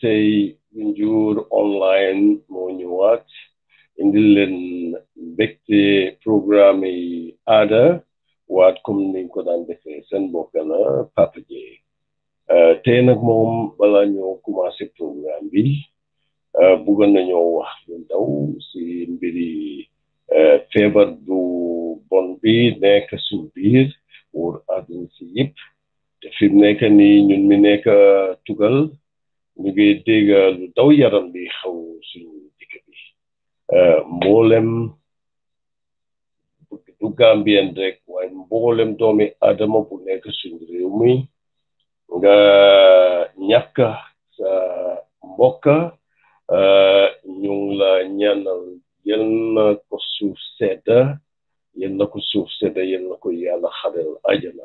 tey Njour online moo ñëwaat indi leen mbégte programme yi aada waat comme niñ ko daan defee seen mbokk la Papa Dieye euh, tey nag moom bala ñoo commencé programme bi euh, bëggoon nañoo wax lu ndaw si mbiri euh, feebar bu bon bi nekk suñu biir wóor àdduna si yëpp te fi mu nekk nii ñun mi nekk tugal ñu ngi dégg lu daw yaram bi xaw suñu dëkk bi mboolem du Gambien rek waaye mboolem doomi Adama bu nekk suñu réew mi nga ñàkk sa mbokk ñu ngi la ñaanal yal na ko suuf sedda yal na ko suuf sedda yal na ko yàlla xarel ajana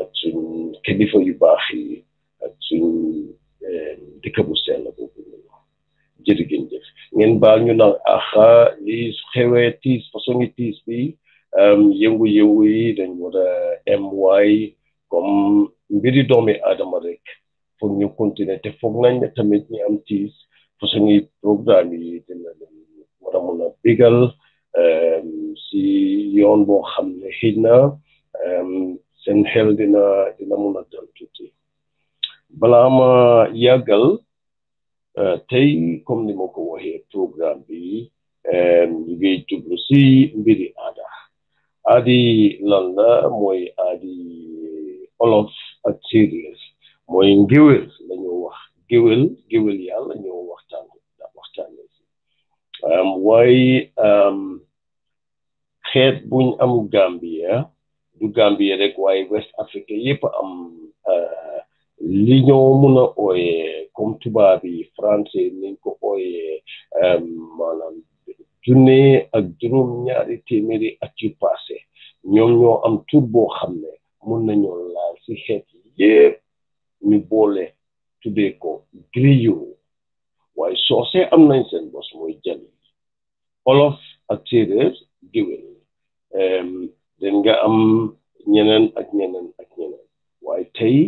ak suñ kilifa yu baax yi ak suñ eh, dëkk bu sell boobu jërë ngeen jëf ngeen baal ñu nag axa li xewee tiis façon yi tiis bi um, yëngu-yëngu yi dañ war a em waay comme mbiri doomi aadama rek pour ñu continuer te foog nañ ne tamit ñu am tiis pour suñuy programme yi dina leen war a mun a bégal euh, si yoon boo xam ne xëy na euh, seen xel dina dina mun a dal tuuti balaa ma yàggal euh, tey comme ni ma ko waxee programme bi euh, ñu ngi jublu si mbiri aada aadi lan la mooy aadi olof ak séeréer mooy ngéwél la ñoo wax géwél géwél yàlla ñoo waxtaan waxtaanee si waaye xeet buñ am Gambia du Gambia rek waaye West Africa yëpp am euh, li ñoo mun a ooyee comme tubaab yi français niñ ko ooyee euh, maanaam junne ak juróom ñaari téeméeri at yu passé ñoom ñoo am tur boo xam ne mun nañoo laal si xeet yëpp ñu boole tuddee ko griot waaye soose am nañ seen bos mooy jali wolof ak séeréer géwél dégg nga am ñeneen ak ñeneen ak ñeneen waaye tey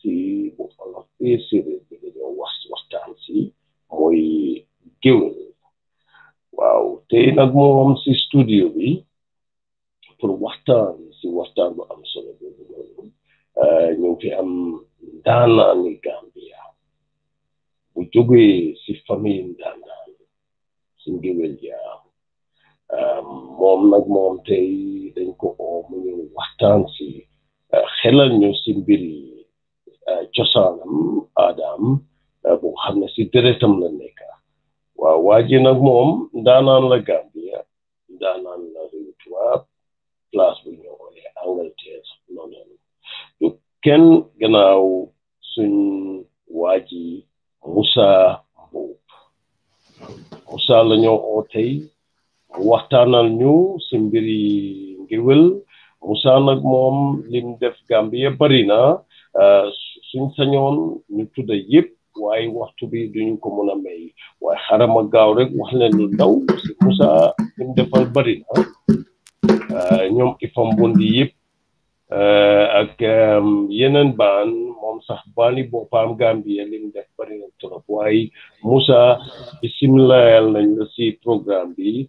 si bu wolof bi séeréer bi dañoo wax waxtaan si mooy géwél waaw tey nag moom si studio bi pour waxtaan si waxtaan bu am solo boobu noonu euh, ñu ngi fi am ndaanaani Gambia bu jógee si famille ndaanaan si ngéwél yaa euh, moom nag moom tey dañ ko oo mu ñu waxtaan si euh, xelal ñu si mbiri cosaanam aadaam bu xam ne si deretam la nekk waaw waa ji nag moom ndaanaan la Gambia daanaan la réew tubaab place bu ñu wooyee Angleterre noonu du kenn gannaaw suñ waa ji Moussa Mbuub Moussa la ñoo oo tey mu waxtaanal ñu si mbiri ngéwél Moussa nag moom lim def Gambie bari na suñ sañoon ñu tudda yëpp waaye waxtu bi duñu ko mën a may waaye xaaral ma gaaw rek wax leen lu ndaw si Moussa lim defal bari na euh, ñoom ifam bondi yëpp euh, ak euh, yeneen baan moom sax baani boppam Gambie lim def bari na trop waaye Moussa bisimilayal nañ la si programme bi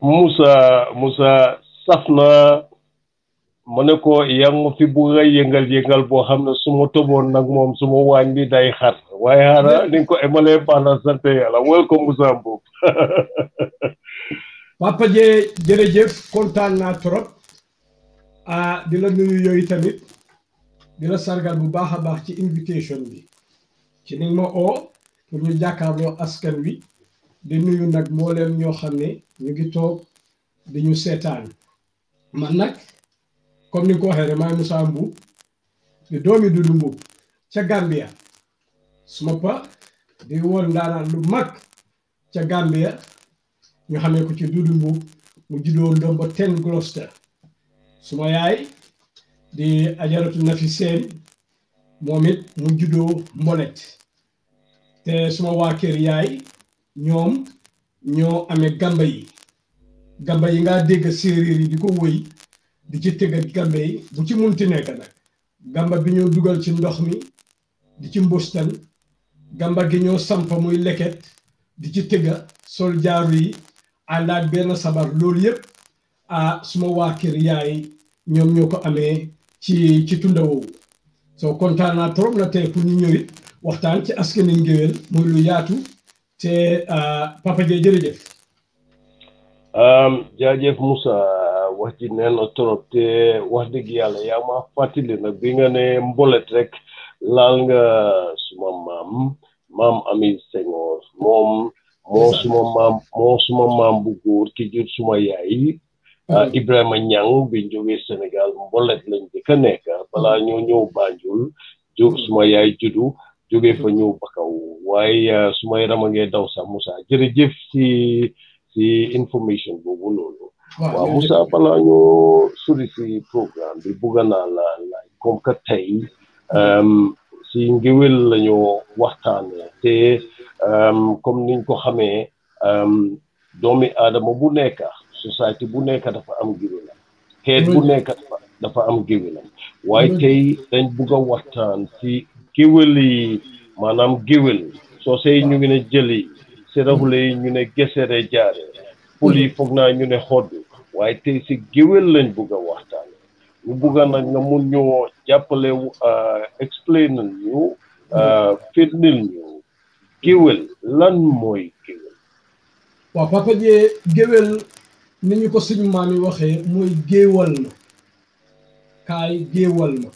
Moussa Moussa saf na mu ne ko yaa ngi fi bugg a yëngal yëngal boo xam ne su ma tëboon nag moom su ma waañ bi day xar waaye xara ni nga ko emalee baax na sant yàlla welcome Moussa Mboup Papa Dieng jërëjëf kontaan naa trop ah di la nuyu yooyu tamit di la sargal bu baax a baax ci invitation bi ci ni ma oo pour ñu jàkkaarloo askan wi di nuyu nag mbooleem ñoo xam ne ñu ngi toog di ñu seetaan man nag comme ni ko waxee rek maay Moussa Mboub di doomi Dudu Mboub ca Gambia suma pa di woon ndaanaan lu mag ca Gambia ñu xamee ko ci Dudu Mboub mu juddoo ndomba ten Gloucester suma yaay di ajaratu Nafi Seen moom it mu juddoo Mbolet te suma waa kër yaay ñoom ñoo amee gamba yi gamba yi ngaa dégg séeréer yi di ko wëy di ci tëgg ak gamba yi bu ci munti nekk nag gamba bi ñoo dugal ci ndox mi di ci mbustan gamba gi ñoo sampa muy leket di ci tëgga sol jaaru yi àndaat benn sabar loolu yëpp ah suma waa kër yaay ñoom ñoo ko amee ci ci tunda woowu soo kontaan naa trop na tey pour ñu ñëwit waxtaan ci askani ngéwél muy lu yaatu te ah, papa jee jërëjëf jaajëf Moussa wax ji nee na trop te wax dëgg yàlla yaa ma fàttali nag bi nga ne mbolet rek laal nga suma maam maam Amir Senghor moom moo suma maam moo suma maam bu góor ki jur suma yaay mm-hmm. ah, Ibrahima Ñang bi jógee Sénégal mbolet lañ di ka nekk ah, balaa mm-hmm. ñoo ñëw Banjul ju mm-hmm. suma yaay juddu jógee fa ñëw Bakaw waaye ah, sumay rama ngee daw sax Moussa jërëjëf ci si information boobu noonu. waaw Moussa balaa ñu sori si programme bi bugga naa la laaj comme que tey um, si ngéwél la ñu waxtaanee te um, comme niñ ko xamee um, doomi aadama bu nekk société bu nekk dafa am ngéwél xeet bu nekk dafa am géwélam waaye tey dañ bugg a waxtaan si géwél yi maanaam géwél soose yi ñu ngi ne jëli seraxule yi ñu ne gesere jaare pul yi foog naa ñu ne xodd waaye tey si géwél lañ bugg a waxtaan ñu bugg a nag nga mun ñoo jàppale euh, explainal ñu euh, firndil ñu géwél lan mooy géwél waaw papa jee géwél ni ñu ko suñu maam yi waxee mooy géewal ma kaay géewal ma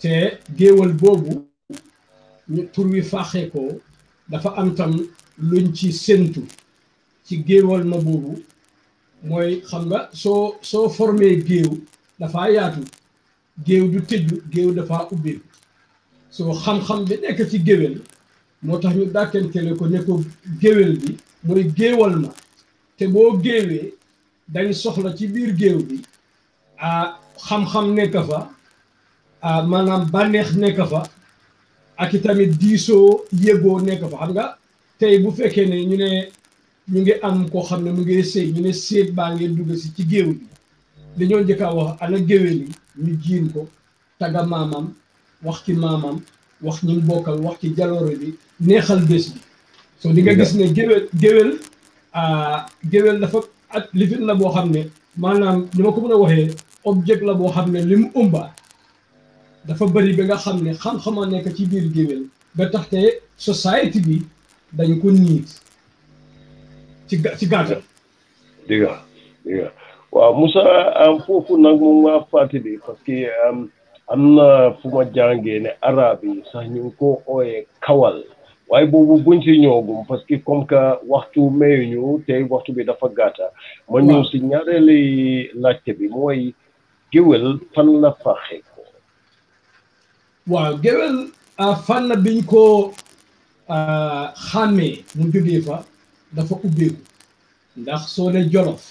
te géewal boobu ñu tur wi faaxee ko dafa am tam luñ ci séntu ci géewal ma boobu mooy xam nga soo soo formé géew dafa yaatu géew du tëju géew dafa ubbi soo xam-xam bi nekk ci géwél moo tax ñu dàkkantele ko ne ko géwél bi mooy géewal ma te boo géewee dañ soxla ci biir géew bi a xam-xam nekk fa a maanaam bànneex nekk fa ak itamit diisoo yëgoo nekk fa xam nga tey bu fekkee ne ñu ne ñu ngi am koo xam ne mu ngi sëy ñu ne séet baa ngeen dugg si ci géew bi dañoo njëkk a wax ana géwél yi ñu jiin ko tagga maamam wax ci maamam wax ñi bokkal wax ci jaloore bi neexal bés bi soo di nga gis ne géwél géwél ah, géwél dafa ak lifin la boo xam ne maanaam ni ma ko mën a waxee objet la boo xam ne li mu ëmba dafa bëri ba nga xam ne xam-xama nekk ci biir géwél ba taxte société bi dañ ko niit ci ci gàttal dëgg la dëgg la waaw Moussa am foofu nag moom nga fàttali parce que am am na fu ma jàngee ne arab yi sax ñu ngi ko ooyee kawal waaye boobu buñ si ñëwagum parce que comme que waxtu mayuñu tey waxtu bi dafa gàtta ma ñëw si ñaareeli laajte bi mooy géwél fan la faxe ko waaw géwél ah, fan la biñ ko ah, xàmmee mu jógee fa dafa ubbeeku ndax soo ne jolof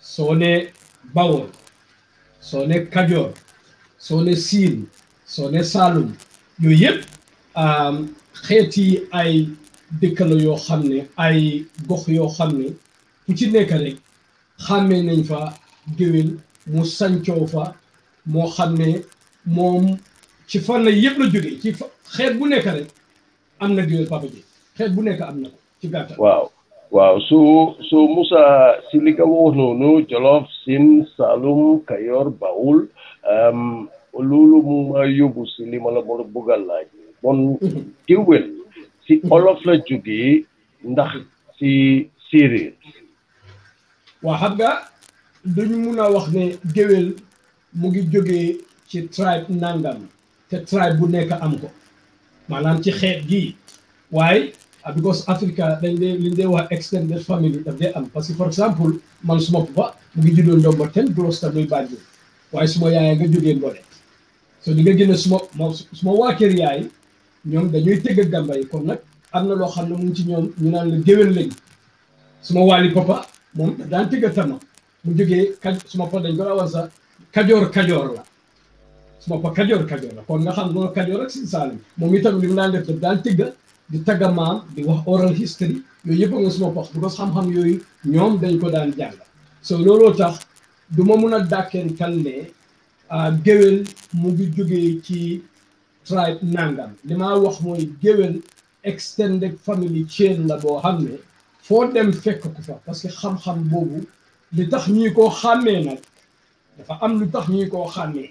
soo ne bawol soo ne kajoor soo ne siin soo ne saalum yooyu yëpp ah, xeeti ay dëkk la yoo xam ne ay gox yoo xam ne fu ci nekk rek xàmmee nañ fa géwél mu sancoo fa moo xam ne moom ci fan la yëpp la jógee ci xeet bu nekk rek am na géwél Papa Dieng xeet bu nekk am na ko ci gàttal. waaw waaw su su Moussa si li nga wax noonu Jolof Siin Saalum Kayoor Bawul loolu mu ma yóbbu si li ma la mën a bëgg a laaj bon mhm. géwél si olof la jógee ndax si séeréer waa xam nga duñu mun a wax ne géwél mu ngi jógee ci tribe nangam te tribe bu nekk am ko maanaam ci xeet gi waaye ah, because Africa dañ dee liñ dee wax extended family daf dee am parce que for example man suma papa mu ngi juddoo ndomba ten brosta muy bàjjul waaye suma yaaya nga jógee mbole so di nga gën a suma suma waa kër yaay ñoom dañuy tëgg gamba yi kon nag am na loo xam ne mu ngi ci ñoom ñu naan la géwél lañ suma waali papa moom daan tëgga tama mu jógee kaj suma papa dañ ko daa sa kajoor kajoor la suma papa kajoor kajoor la kon nga xam loolu kajoor ak sin saalim moom itam li mu daan def daf daan tëgga di tagga maam di wax oral history yooyu yëpp nga suma papa because xam-xam yooyu ñoom dañ ko daan jàng so looloo tax du ma mun a dàkkental ne ah, géwél mu ngi jógee ci tribe nangam li ma wax mooy géwél extended family chain la boo xam ne foo dem fekk ku fa parce que xam-xam boobu li tax ñii koo xàmmee nag dafa am lu tax ñii koo xàmmee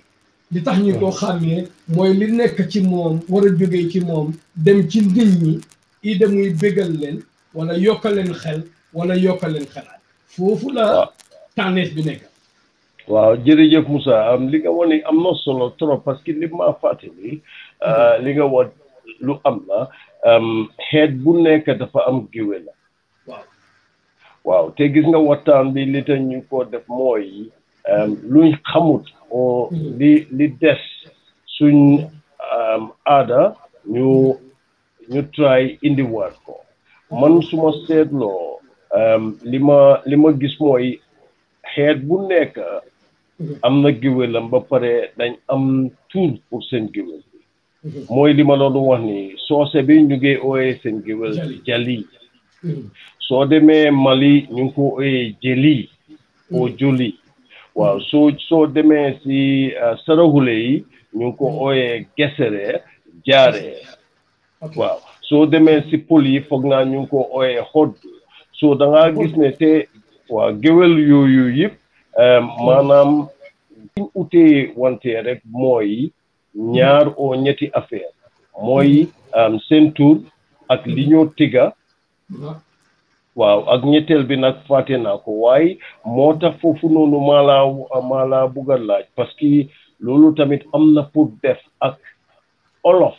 li tax ñii koo xàmmee mooy li nekk ci moom war a jógee ci moom dem ci nit ñi i demuy bégal leen wala yokka leen xel wala yokka leen xelaat foofu la tànneef bi nekk waaw jërëjëf Moussa am li nga wane am na solo trop parce que li ma fàttali euh, li nga wax lu am la xeet bu nekk dafa am géwél la waaw te gis nga waxtaan bi li tax ñu ko def mooy luñ xamut o mm-hmm. li li des suñ aada ñu ñu try indiwaat ko man suma seetloo li ma li ma gis mooy xeet bu nekk am na géwélam ba pare dañ am tur pour seen géwél mooy li ma doon wax ni soose bi ñu ngi ooyee seen géwél jali soo demee Mali ñu ngi ko ooyee jëli oo joli waaw soo soo demee si saraxule yi ñu ngi ko ooyee gesere jaare waaw soo demee si pël yi foog naa ñu ngi ko ooyee xodd soo da ngaa gis ne te waaw géwél yooyu yëpp eh, maanaam liñ utee wante rek mooy ñaar oo ñetti affaire mooy eh, seen tur ak li ñoo tiga waaw ak ñetteel bi nag fàtte naa ko waaye moo tax foofu noonu maa laa maa laa bugg a laaj parce que loolu tamit am na pour def ak olof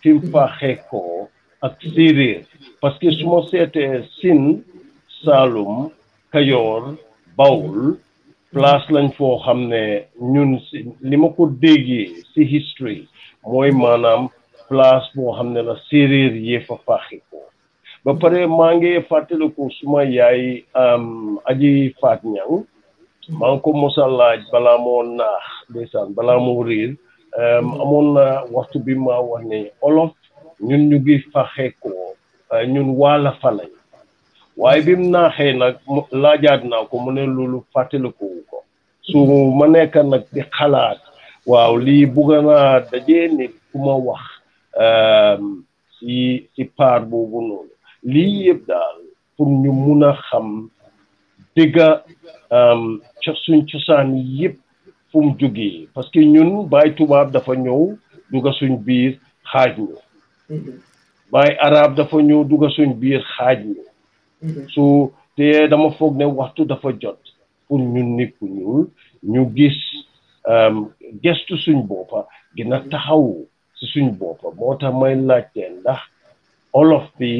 fi mu fa xekkoo ak séeréer parce que su ma seetee Sine Saalum Kayoor Bawol place lañ foo xam ne ñun si li ma ko déggee si history mooy maanaam place boo xam ne la séeréer yee fa faaxi ko ba pare maa ngi fàttaliku suma yaay aji faat ñang maa ngi ko mos a laaj balaa moo naax ndeysaan balaa moo réer amoon na waxtu bi ma wax ne olof ñun ñu ngi faxe ko eh, ñun waala fa lañ waaye bi mu naaxee nag laajaat naa ko mu ne loolu fàttaliku ko su ma nekk nag di xalaat waaw lii bugg naa dajee nit ku ma wax ci ci paar boobu noonu lii yëpp daal pour ñu mun a xam dëgga ca suñ cosaan yëpp fu mu jógee parce que ñun baay tubaab dafa ñëw dugga suñ biir xaaj ñu baay arab dafa ñëw dugga suñ biir xaaj ñu su te dama foog ne waxtu dafa jot pour ñun nit ku ñuul ñu gis gestu suñ boppa gën a taxaw si suñ boppa moo tax may laajte ndax olof bi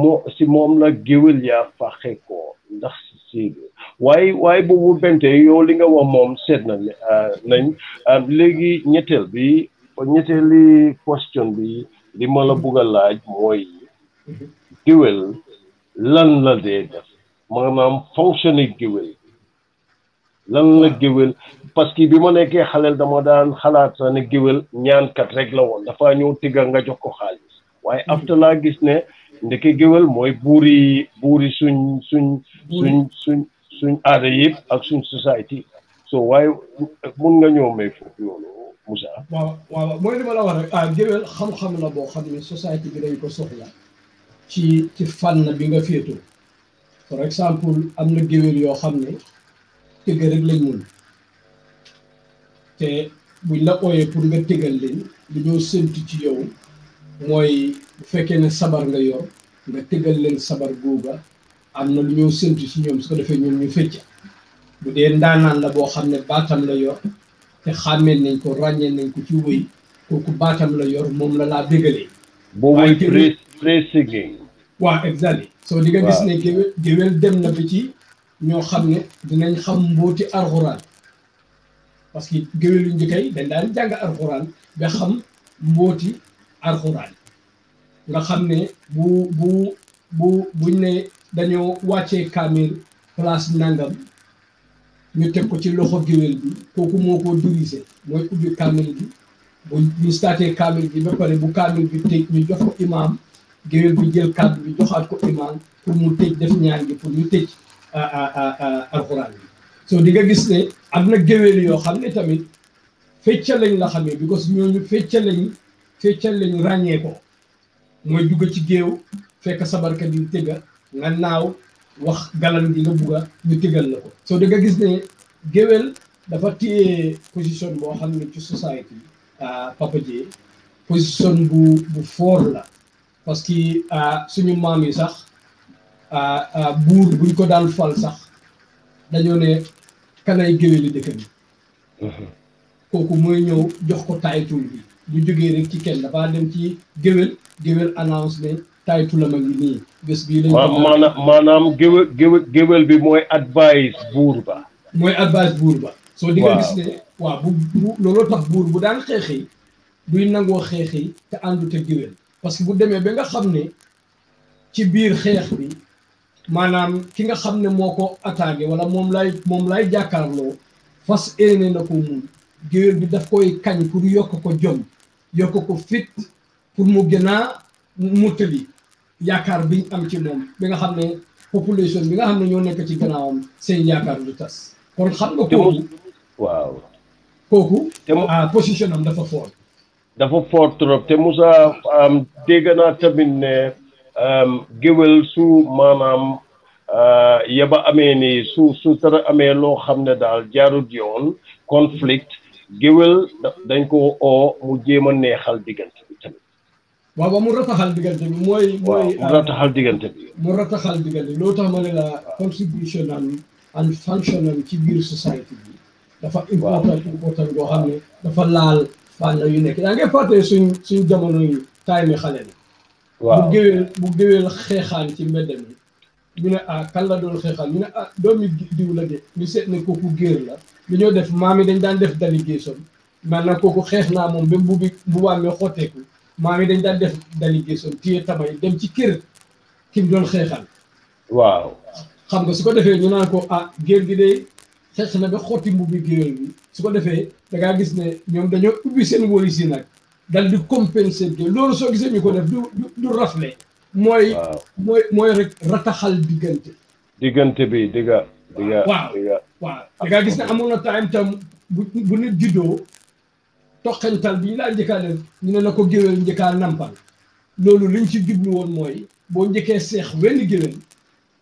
moo si moom la géwél yaa faxe ko ndax si séeréer waaye waaye boobu bente yow li nga wax moom seet na euh, nañ euh, léegi ñetteel bi ñetteeli question bi li ma la bugg a laaj mooy géwél lan la dee def maanaam fonctionner géwél lan la géwél parce que bi ma nekkee xaleel dama daan xalaat sax ne géwél ñaankat rek la woon dafa ñëw tigga nga jox ko xaalis waaye hmm. after laa gis ne ndeke géwél mooy buuri buuri suñ suñ suñ suñ suñ aada yëpp ak suñ society so waaye mun nga ñëw may foofu loolu Moussa waaw waaw mooy li ma la wax rek ah géwél xam-xam la boo xam ne society bi dañ ko soxla ci ci fànn bi nga féetoo par exemple am na géwél yoo xam ne tëgg rek lañ mun te buñ la ooyee pour nga tëggal leen li ñoo séntu ci yow mooy bu fekkee ne sabar nga yor nga tëggal leen sabar googa am na lu ñoo séntu ci ñoom su ko defee ñoom ñu fecc bu dee ndaanaan la boo xam ne baatam la yor te xàmmee nañ ko ràññee nañ ko ci wéy kooku baatam la yor moom la laa bégalee boo wéy praise praise singing waaw exactly soo di nga gis ne géwél géwél dem na bi ci ñoo xam ne dinañ xam mbooti alxuraan parce que géwél yu njëkk yi dañ daan jàng alxuraan ba xam mbooti alxuraan nga xam ne bu bu bu buñ ne dañoo wàccee kaamil place nangam ñu teg ko ci loxo géwél bi kooku moo ko dirigé mooy ubbi kaamil bi bu ñu staatee kaamil bi ba pare bu kaamil bi tëj ñu jox ko imaam géwél bi jël kàddu bi joxaat ko imaam pour mu tëj def ñaan gi pour ñu tëj alxuraan bi soo di nga gis ne am na géwél yoo xam ne tamit fecca lañ la xamee because ñooñu fecca lañ fecca lañ ràññee ko mooy dugg ci géew fekk sabarkat yi tëgga nga naaw wax galan gi nga bugga ñu tëggal la ko soo da nga gis ne géwél dafa téye position boo xam ne ci society ah, Papa Dieye position bu bu foor la parce que ah, suñu maam yi sax ah, buur buñ ko daan fal sax dañoo ne kanay géwéli dëkk bi mhm. kooku mooy ñëw jox ko title bi bu jógee rek ci kenn dafaa dem ci géwél géwél annonce ne title am a ngi nii bés bii lañ maanaam maanaam géwél géwél géwél bi mooy advice buur ba mooy advice buur ba soo di nga gis ne waaw bu bu looloo tax buur bu daan xeexi duy nangoo xeexi te àndu te géwél parce que bu demee ba nga xam ne ci biir xeex bi maanaam ki nga xam ne moo ko attaqué wala moom lay moom lay jàkkaarloo fas yéene na ko muñ géwél bi daf koy kañ pour yokk ko jom yokk ko fit pour mu gën a muttali yaakaar biñ am ci moom bi nga xam ne population bi nga xam ne ñoo nekk ci gannaawam seen yaakaar du tas kon xam nga kooku waaw kooku ah, position am dafa foor dafa fort trop te Moussa dégg naa tamit ne géwél su maanaam euh, yaba amee ni su su tara amee loo xam ne daal jaarut yoon conflict géwél dañ ko oo mu jéem a neexal diggante bi tamit waaw waaw mu rataxal diggante bi mooy mooy mu rataxal diggante bi mu rataxal diggante bi loo tax ma ne la contribution am and function am ci biir société bi dafa important important boo xam ne dafa laal fànn yu nekk yaa ngi fàttali suñ suñ jamono yi taay mi xale la waaw bu géwél bu géwél xeexaan ci mbedd mi ñu ne ah kan la doon xeexaan ñu ne ah doomi diw la de ñu seet ne kooku géer la li ñoo def maam yi dañ daan def délégation maanaam kooku xeex naa moom ba mbubi mbubaam mi xotteeku maam yi dañ daan def délégation téye tamay dem ci kër ki mu doon xeexal waaw xam nga su ko defee ñu naan ko ah géer gi de xeex na ba xotti mbubbi géer bi su ko defee da ngaa gis ne ñoom dañoo ubbi seen wóoyi si nag dal di compenser de loolu soo gisee ñu ko def du du rafle mooy mooy mooy rek rataxal diggante diggante bi digga digga waaw waaw da ngaa gis ne amoon na time tam bu bu nit juddoo toqental bi ñu laa njëkkaa def ñu ne la ko géwél njëkkaa nampal loolu liñ ci jublu woon mooy boo njëkkee seex wenn géwél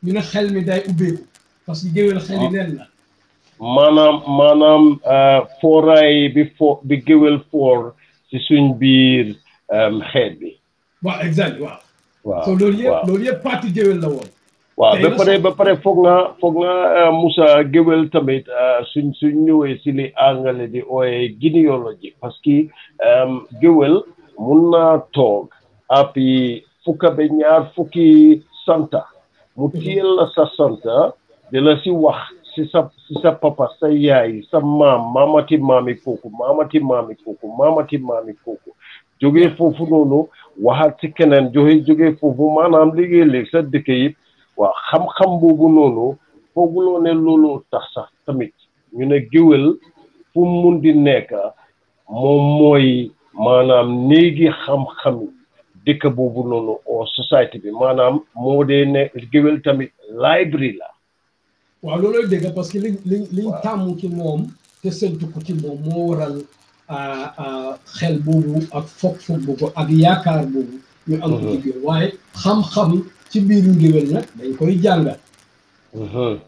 ñu ne xel mi day ubbeeku parce que géwél xel yi neen la maanaam maanaam euh, fooraay bi fo bi géwél foor ci suñ biir euh, xeet bi waaw exact waaw. waaw so loolu yëpp loolu yëpp parti géwél la woon. waaw ba pare ba pare foog nga foog nga euh, Moussa géwél tamit euh, suñ suñ ñëwee si li angale di ooyee généalogie parce que euh, géwél mun naa toog api fukka ba ñaar fukki santa mu téyel la sa santa di la si wax si sa si sa papa sa yaay sa maam maamati maami kooku maamati maami kooku maamati maami kooku jógee foofu noonu waxaat si keneen joxe jógee foofu maanaam liggéey léegi sa dëkk yi waaw xam-xam boobu noonu fooguloo ne looloo tax sax tamit ñu ne géwél fu mun di nekk moom mooy maanaam néegi xam-xam dëkk boobu noonu o société bi maanaam moo dee ne géwél tamit library la waaw loolooy dëgg parce que li li liñ tàmm ci moom te séntu ko ci moom moo waral xel boobu ak foog-foog boobu ak yaakaar boobu ñu am ko ci mhm. biir waaye xam-xam ci biiru ngéwél nag dañ koy jànga Uh-huh.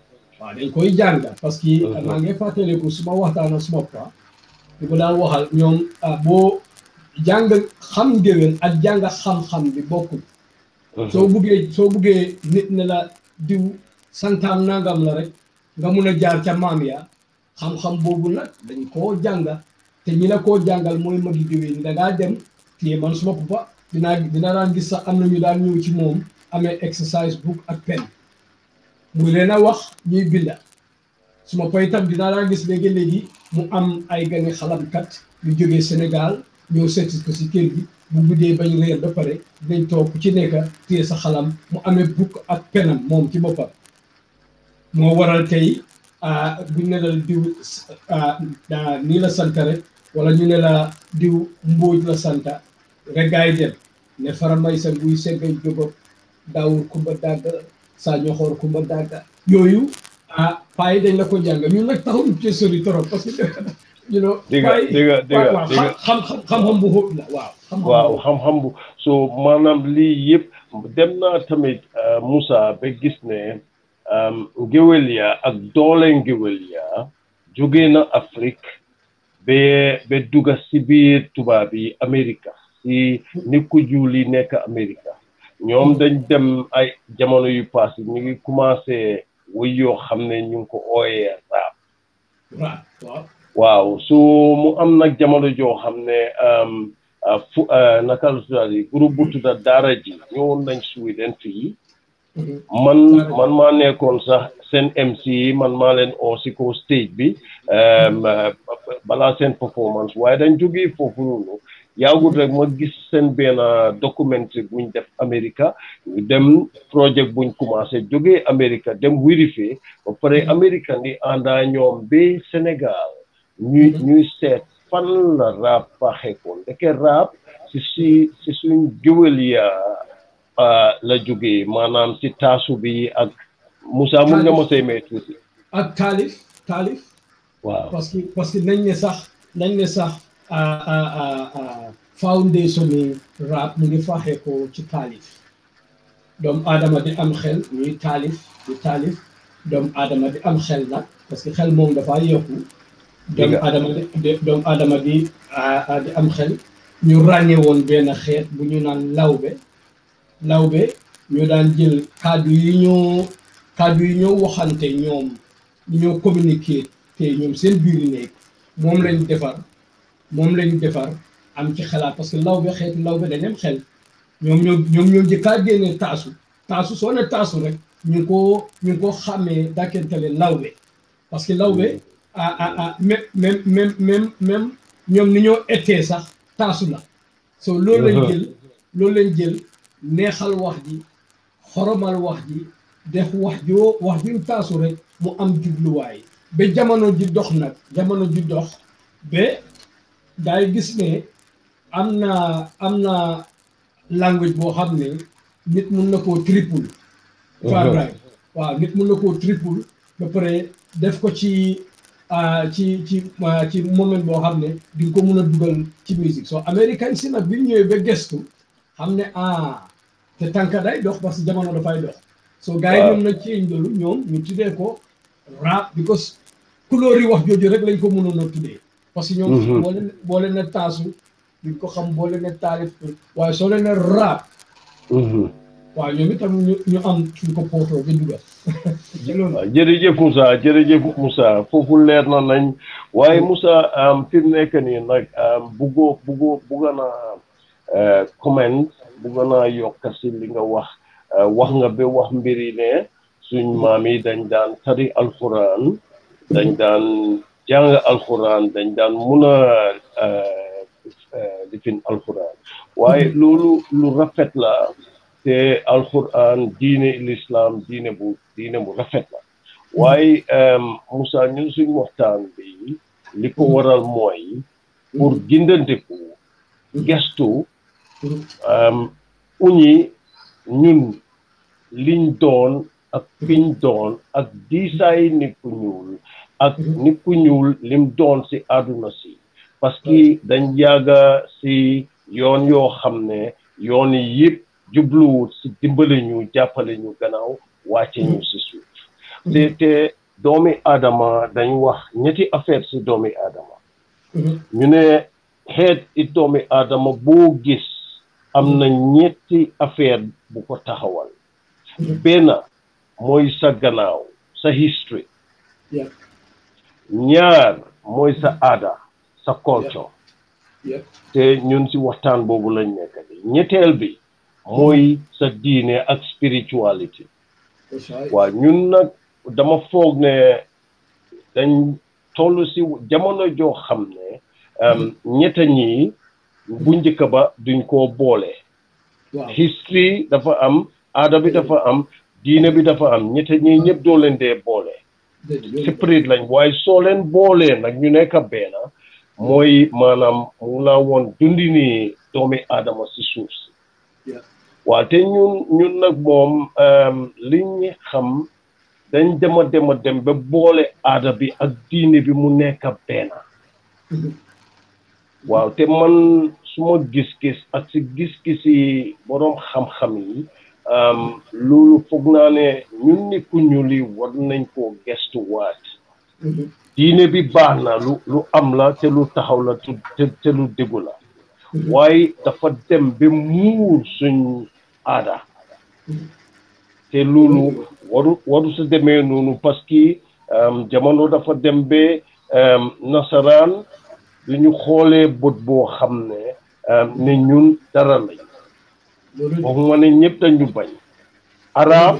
waaw dañ koy jàng parce que uh-huh. maa ngi fàttaliku suma waxtaan ak suma papa di ko daan waxal ñoom ah, boo jàng xam ngéwél ak jàng xam-xam bi bokkul uh-huh. soo buggee soo buggee nit ne la diw santaam nangam la rek nga mun a jaar ca maam ya xam-xam boobu nag dañ koo jànga te ñi la koo jàngal mooy magi jógee ni dangaa dem téye man suma papa dinaa dina daan gis sax am na ñu daan ñëw ci moom amee exercise book ak pen muy leen a wax ñuy binda suma pay itam dinaa daan gis léegi-léegi mu am ay gani xalamkat yu jógee Sénégal ñëw seeti ko si kër gi bu guddee bañ réer ba pare dañ toog ku ci nekk téye sa xalam mu amee bukk ak penam moom ci boppam moo waral tey buñ ne la diw nii la sant rek wala ñu ne la diw mbóoj la sant rek gaay dem ne faramay sa buy seggay jógob daawur kumba dàgg saa ñoxoor kumba dàgg yooyu ah paa yi dañ la ko jàng ñun nag taxul ci sori trop parce que you know diga diga diga diga xam xam-xam bu xóot la waaw waaw xam-xam bu so maanaam lii yëpp dem naa tamit euh, Moussa ba gis ne euh, ngéwél ya ak doole ngéwél ya jóge na Afrique ba ba dugga si biir tubaab yi Amérique si ni ku juul yi nekk Amérique ñoom dañ dem ay jamono yu passé ñu ngi commencé woy yoo xam ne ñu ngi ko ooyee waaw su mu am nag jamono joo xam ne um, uh, fu uh, naka la tuddaati groupe bu tudda daara ji ñëwoon nañ Sweden fii mm-hmm. man man maa nekkoon sax seen MC man maa leen oo si ko stage bi um, mm-hmm. uh, balaa seen performance waaye dañ jógee foofu noonu yaagut rek ma gis seen benn document buñ def America ñu dem projet buñ commencé jógee America dem vérifier ba pare mhm. America ni ànda ñoom ba Sénégal ñuy mhm. ñuy seet fan la raab baaxee ko ndeke raab si si si suñ jëwal ya ah, la jógee maanaam si taasu bi ak Moussa mun nga ma see may tuuti ak taalif taalif waaw parce que parce que nañ ne sax nañ ne sax foundation yi rap mu ngi faxee ko ci taalif doomu aadama di am xel ñuy taalif di taalif doomu aadama di am xel nag parce que xel moom dafa yokku doomu aadama di doomu aadama di di am xel ñu ràññee woon benn xeet bu ñu naan lawbe lawbe ñu daan jël kàddu yi ñoo kàddu yi ñoo waxante ñoom ñoo communiqué te ñoom seen biir néeg moom lañ defar moom lañ defar am ci xalaat parce que law bi xeetu law bi dañu am xel ñoom ñoo ñoom ñoo njëkkaa génne taasu taasu soo ne taasu rek ñu ngi koo ñu ngi koo xàmmee dàkkentale lawbe parce que lawbe ah ah ah même même même même même ñoom ni ñoo ettee sax taasu la so loolu lañ jël loolu lañ jël neexal wax ji xoromal wax ji def wax joo wax ju taasu rek mu am jubluwaay ba jamono ji dox nag jamono ji dox ba daay gis ne am na am na language boo xam ne nit mun na koo triple faabray mhm. waaw nit mun na koo triple ba pare def ko ci ah, ci ci ah, ci moment boo xam ne di ko mun a dugal ci musique so américain si nag bi ñëwee ba gestu xam ne ah te tànka day dox parce que jamono dafay dox so gars yi ñoom na change loolu ñoom ñu tuddee ko rap because couleur yi wax jooju rek lañ ko mënoon a tuddee parce que ñoom mhm. boo leen boo leen ne taasu duñ ko xam boo leen ne taalif waaye soo leen ne rap mhm. waaw ñoom itam ñu ñu am suñ ko pootoo bi dugal ah, jërëjëf Moussa jërëjëf Moussa foofu leer na nañ waaye Moussa fi mu nekk nii nag buggoo buggoo bugga na euh, comment bu gën a yokk si li nga wax euh, wax nga ba wax mbir yi ne suñ maam yi dañ daan tari alxuraan dañ daan jàng alxuraan dañ daan mun a euh, lifin alxuraan waaye mm-hmm. loolu lu rafet la te alxuraan diine l'islam diine bu diine bu rafet la waaye Moussa ñun suñ waxtaan bi li ko waral mooy pour mm-hmm. gindandiku mm-hmm. gestu mm-hmm. um, uñi ñun liñ doon ak fiñ doon ak diisaay nit ku ñuul ak nit ku ñuul lim doon si àdduna si parce que dañ yàgga si yoon yoo xam ne yoon yi yëpp jubluwut si dimbale ñu jàppale ñu gannaaw wàcce ñu si suuf te te doomi aadama dañ wax ñetti affaire si doomi aadama mhm. ñu ne xeet i doomi aadama boo gis am na ñetti affaire bu ko taxawal mhm. benn mooy sa gannaaw sa history ñaar mooy sa mhm. aada sa culture te ñun si waxtaan boobu lañ nekk ñetteel bi mooy sa diine ak spirituality waaw ñun nag dama foog ne dañ toll si jamono joo xam ne ñetta ñi bu njëkk ba duñ koo boole history dafa am aada bi dafa am diine bi dafa am ñetta ñi ñëpp doo leen dee boole séparate lañ waaye soo leen boolee nag ñu nekk benn mooy maanaam mu laa woon dundi ni doomi aadama si suuf si waaw te ñun ñun nag moom um, li ñu xam dañ dem a dem a dem ba boole aada bi ak diine bi mu nekk benn mm-hmm. waaw te man suma gis-gis ak si gis-gis yi boroom xam-xam yi um, loolu foog naa ne ñun nit ku ñuul yi war nañ koo gestuwaat mhm. diine bi baax na lu lu am la te lu taxaw la te te lu déggu la mhm. waaye dafa dem ba muur suñ aada mhm. te loolu waru waru sa demee noonu parce que euh, jamono dafa dem ba euh, nasaraan du ñu xoolee bët boo xam ne euh, ne ñun dara lañ waxuma ne ñëpp dañ ñu bañ arab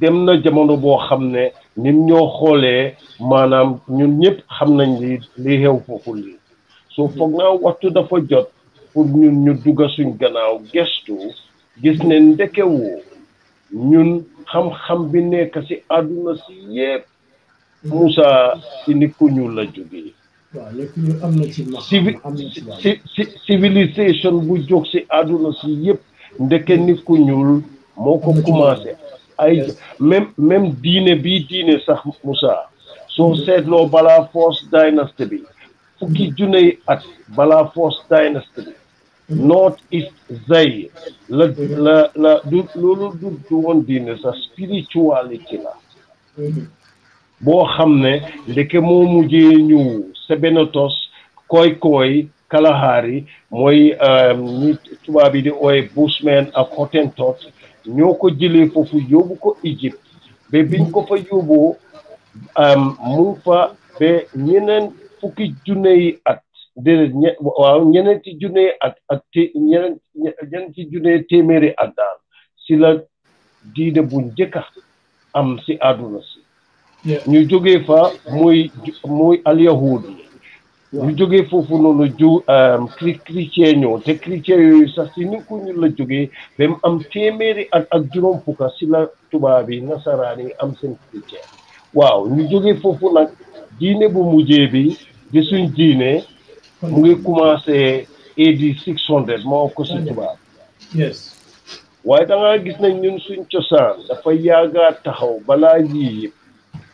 dem na jamono boo xam ne nit ñoo xoolee maanaam ñun ñëpp xam nañ li li xew foofu lii soo foog naa waxtu dafa jot pour ñun ñu dugga suñ gannaaw gestu gis ne ndekewoo ñun xam-xam bi nekk ci àdduna si yépp Moussa ci nit ku ñuul la jógee. waaw lépp ñu am na ci ma am na ci ci ci civilisation bu jóg si àdduna si yëpp ndeke nit ku ñuul moo ko commencé ay même même diine bii diine sax Moussa soo mm-hmm. seetloo balaa force dynasty bi fukki juney at balaa force dynasty bi mm-hmm. north east Zaire la mm-hmm. la la du loolu du woon diine sax spiritualité la boo xam ne ndeke moo mujjee ñëw Sebenatos koy koy Kalahari mooy euh, ñi tubaab yi di ooye Bushmen ak Hottentot ñoo ko jëlee foofu yóbbu ko Égypte ba biñ ko fa yóbboo euh, mu fa ba ñeneen fukki junne yi at déedéet ñe waaw ñeneen ci junne yi at ak te ñeneen ñeneen ci junne téeméeri at daal si la diine bu njëkka am si àdduna si ñu jógee fa muy muy alyahud ñu jógee foofu noonu ju chri chrétien ñoo te chrétien yooyu sax si nit ku ñuul la jógee ba mu am téeméeri at ak juróom fukka si la tubaab yi nasaraan yi am seen chrétien waaw ñu jógee foofu nag diine bu mujjee bi di suñ diine mu ngi commencé AD 600 moo ko si tubaab yes waaye da ngaa gis nañ ñun suñ cosaan dafa yaaga taxaw balaa yii yëpp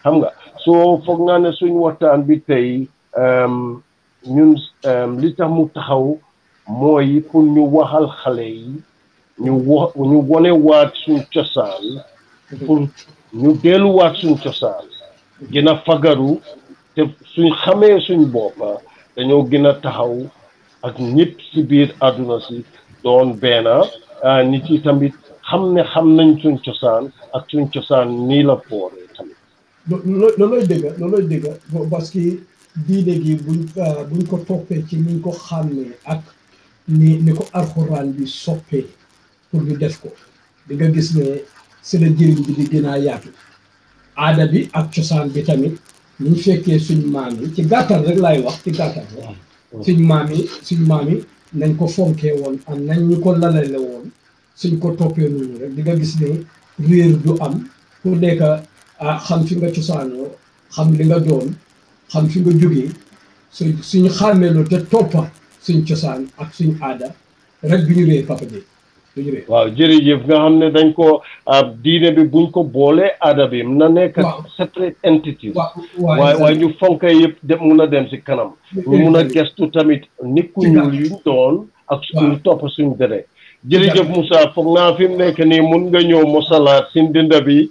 xam nga soo foog naa ne suñ waxtaan bi tey um, ñun um, li tax mu taxaw mooy pour ñu waxal xale yi ñu wa ñu wone waat suñ cosaan pour ñu delluwaat suñ cosaan gën a fagaru te suñ xamee suñ boppa dañoo gën a taxaw ak ñëpp ci biir àdduna si doon benn ah, nit yi tamit xam ne xam nañ suñ cosaan ak suñ cosaan nii la fooree tamit loolooy dëgg loolooy dëgg parce que diine gi buñ ah, buñ ko toppee ci niñ ko xàmmee ak ni ni ko alxuraan bi soppee pour ñu def ko di nga gis ne si la jëriñ bi di gën a yaatu aada bi ak cosaan bi tamit ñu fekkee suñ maam yi ci gàttal rek laay wax ci gàttal rek suñ maam yi suñ maam yi nañ ko fonkee woon am nañ ñu ko lalale woon suñ ko toppee noonu rek di nga gis ne réer du am ku nekk ah xam fi nga cosaanoo xam li nga doon xam fi nga jógee suñ suñ xàmmeelu te toppa suñ cosaan ak suñ aada rek bi ñu ree papa ji waaw jërëjëf nga xam ne dañ ko ah, diine bi buñ ko boolee aada bi na nekk separate entity waaye waaye ñu fonk yëpp dem mun a dem si kanam ñu mun a gestu tamit nit ku ñuul yuñ doon ak suñu topp suñ dere jërëjëf Moussa foog naa fi mu nekk nii mun nga ñëw mosalaat si ndinda bi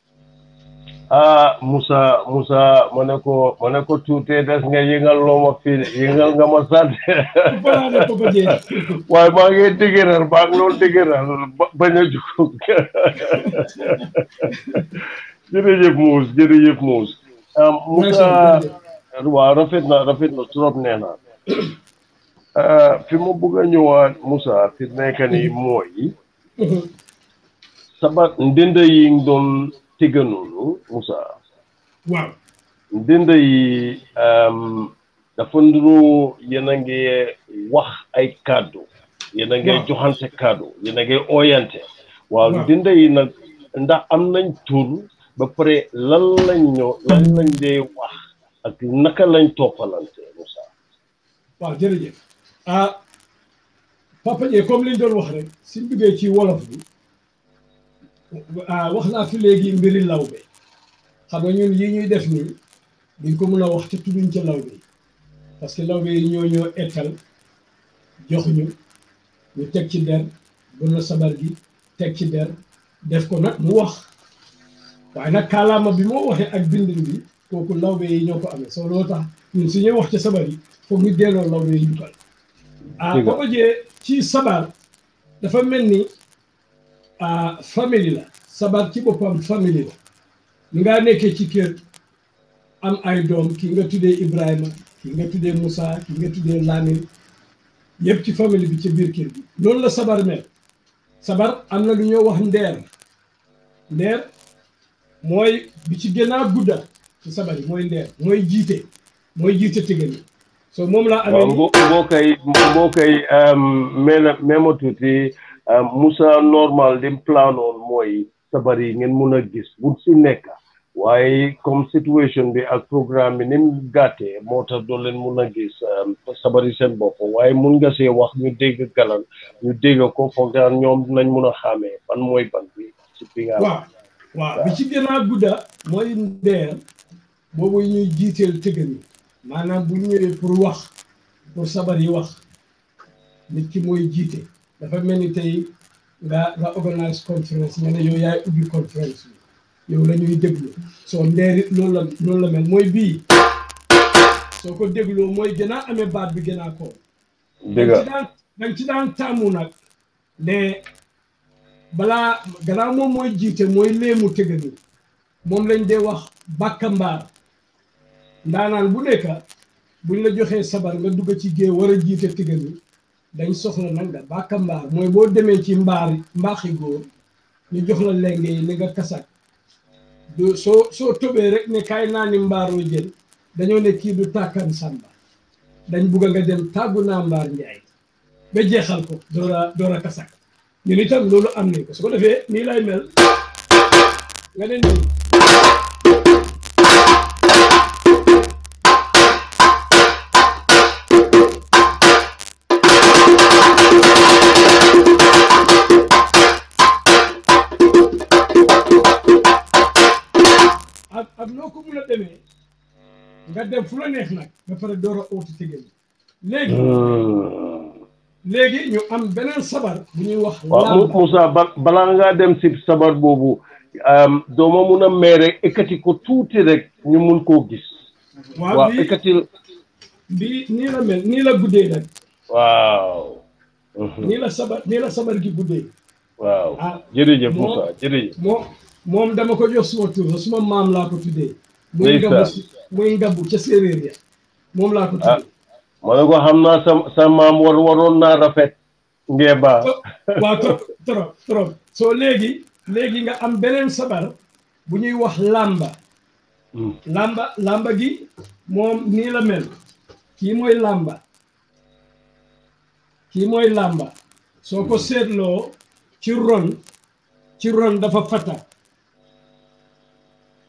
ah Moussa Moussa ma ne ko ma ne ko tuutee des nga yëngal loo ma fii yëngal nga ma sant waaye maa ngi dëgëral maa ngi loolu dëgëral bañ a jóg jërëjëf Mous jërëjëf Mous. Ah, Moussa waaw rafet na rafet na trop nee na ah, fi mu bëgg a ñëwaat Moussa fi nekk nii mooy. mhm. sabar ndënd yi nga doon tëgg noonu Moussa waaw ndënd yi dafa nduru yéen a ngi wax ay kàddu yéen a ngi joxante kàddu yéen a ngi ooyante waaw ndënd yi nag ndax am nañ tur ba pare lan lañ ñoo lan lañ dee wax ak naka lañ toppalante waaw jërëjëf ah papa Dieng comme liñ doon wax rek suñ duggee ci wolof bi ah, wax naa fi léegi mbiri lawbe xam nga ñun yi ñuy def nii duñ ko mën a wax te tudduñ ca lawbe yi parce que lawbe yi ñoo ñoo ettal jox ñu ñu teg ci der bu na sabar gi teg ci der def ko nag mu wax waaye nag kaalaama bi moo waxee ak bindin bi kooku lawbe yi ñoo ko amee soo loo tax ñun su ñuy wax ci sabar yi foog ñu delloo lawbe yi dugal ah ko ojee ci sabar dafa mel ni ah famille la sabar ci boppam famille la ni ngaa nekkee ci kër am ay doom ki nga tuddee Ibrahima ki nga tuddee Moussa ki nga tuddee Lamine yëpp ci famille bi ci biir kër bi loolu la sabar mel sabar am na lu ñoo wax ndeer ndeer mooy bi ci gën a gudda ci sabar yi mooy ndeer mooy jiite mooy jiite tëggal yi so moom laa amee waaw boo koy boo koy mena mema tuuti Moussa normal lim planoon mooy sabar yi ngeen mun a gis bu si nekk waaye comme situation bi ak programme bi ni mu gàttee moo tax doo leen mun a gis um, sabar yi seen bopp waaye mun nga see wax ñu dégg galan ñu dégg ko foog naa ñoom dinañ mun a xàmmee ban mooy ban bi ci bi nga waaw waaw bi ci gën a gudda mooy ndeer boobu ñuy jiiteel tëgg ni maanaam bu ñëwee pour wax pour sabar yi wax nit ki mooy jiite dafa mel ni tey nga nga organise conférence nga ne yow yaay ubbi conférence bi yow la ñuy déglu soo ndeerit loolu la loolu la mel mooy bii soo ko dégloo mooy gën a amee baat bi gën a ko dëgg la danga ci daan taamu nag ne balaa gannaaw moom mooy jiite mooy léemu tëggan yi moom lañ dee wax bàkka mbaar ndaanaan bu nekk buñ la joxee sabar nga dugg ci géew war a jiite tëggan yi dañ soxla nag nga bàkka mbaar mooy boo demee ci mbaar mbaaxi góor ñu jox la lenge yi ni nga kasak du soo soo tëbee rek ne kaay naa ni mbaaroo jël dañoo ne kii du tàkkan sàmba dañ bugg nga dem tàggu naa mbaar njaay ba jeexal ko door a door a kasak ñun itam loolu am nañ ko su ko defee nii lay mel nga ne nii ak ak noo ko mun a demee nga dem fu la neex nag ba pare door a ootu tëggal léegi léegi ñu am beneen sabar bu ñuy wax waaw Moussa ba balaa ngaa dem si sabar boobu dooma mun a mee rek ekkati ko tuuti rek ñu mun koo gis waaw waaw bii ekkati bii nii la mel nii la guddee nag waaw nii la sabar nii la sabar gi guddee waaw ah jërëjëf moo- Moussa jërëjëf moom moom dama ko jox suma tur la suma maam laa ko tuddee muy Ndeysaan. ngabu si- muy ngabu ca séeréer ya moom laa ko tudd. Ah. ma ne ko xam naa sa sa maam war waroon naa rafet. ngee baax waaw trop trop trop soo léegi léegi nga am beneen sabar bu ñuy wax làmba. Hmm. làmba làmba gi moom nii la mel kii mooy làmba kii mooy làmba soo ko hmm. seetloo ci ron ci ron dafa fata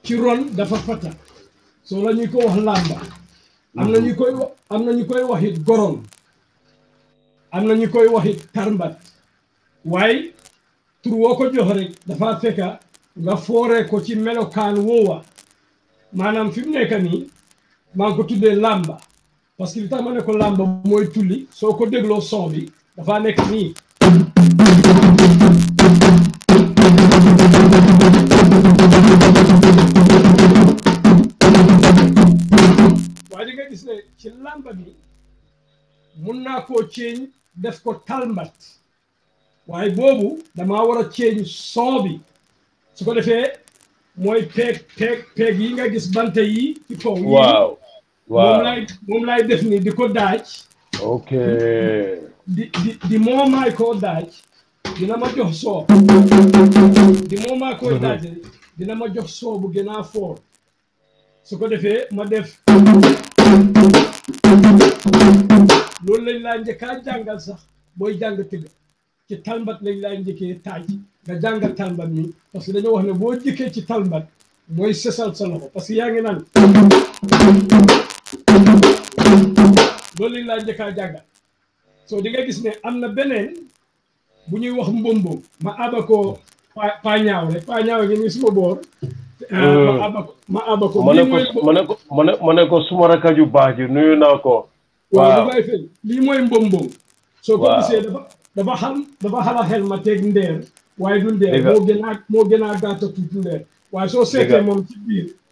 ci ron dafa fata soo la ñuy ko wax làmba am na ñu koy wax am na ñu koy wax it goron am na ñu koy wax it karmbat waaye tur woo ko jox rek dafa fekka nga fooree ko ci melokaan woowa maanaam fi mu nekk nii maa ngi ko tuddee làmba parce que li tax ma ne ko làmb mooy tulli soo ko dégloo son bi dafaa nekk nii waaye di nga gis ne ci làmb bi mun naa koo ceeñ def ko talmbat waaye boobu damaa war a ceeñ son bi su ko defee mooy peeg peeg peeg yi nga gis bante yi ci kaw yi waaw waaw moom laay moom laay def ni di ko daaj ok di di di moomaay koo daaj dina ma jox soo di moomaay koo daaj dina ma jox soo bu gën a foor su ko defee ma def loolu lañ laa njëkkaa jàngal sax booy jàng tëgg ci talmbat lañ laa njëkkee taaj nga jàngal talmbat mi parce que dañoo wax ne boo njëkkee ci talmbat mooy sesal sa loxo parce que yaa ngi naan loolu lañ laa njëkkaa jàngal soo di nga gis ne am na beneen bu ñuy wax mbombo ma aba ko pa pa ñaaw rek pa ñaaw gi ni suma boor ma aba ko ma aba ko ma ne ko ma ne ko ma ne ma ne ko suma rakka ju baax ji nuyu naa ko waaw waaw. dafay fay lii mooy mbombo soo ko Waaw. gisee dafa dafa xal dafa xala xel ma teg ndeer waaye du ndeer Dëgg la. moo gën a moo gën a gàtta tuuti ndeer waaye soo seetee la. moom ci biir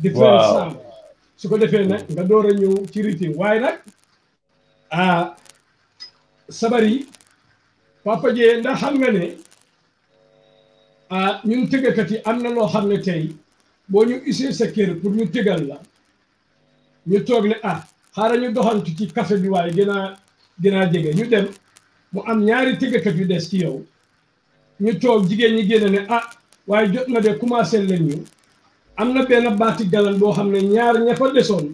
different sound su ko defee nag nga door a ñëw ci rythme waaye nag ah sabar yi Papa Dieye ndax xam nga ne ah ñun tëggkat yi am na loo xam ne tey boo ñu usee sa kër pour ñu tëggal la ñu toog ne ah xaaral ñu doxantu ci café bi waaye gën a gën a jege ñu dem mu am ñaari tëggkat yu des ci yow ñu toog jigéen ñi génne ne ah waaye jot na de commencé leen ñu am na benn baati galan boo xam ne ñaar ña fa desoon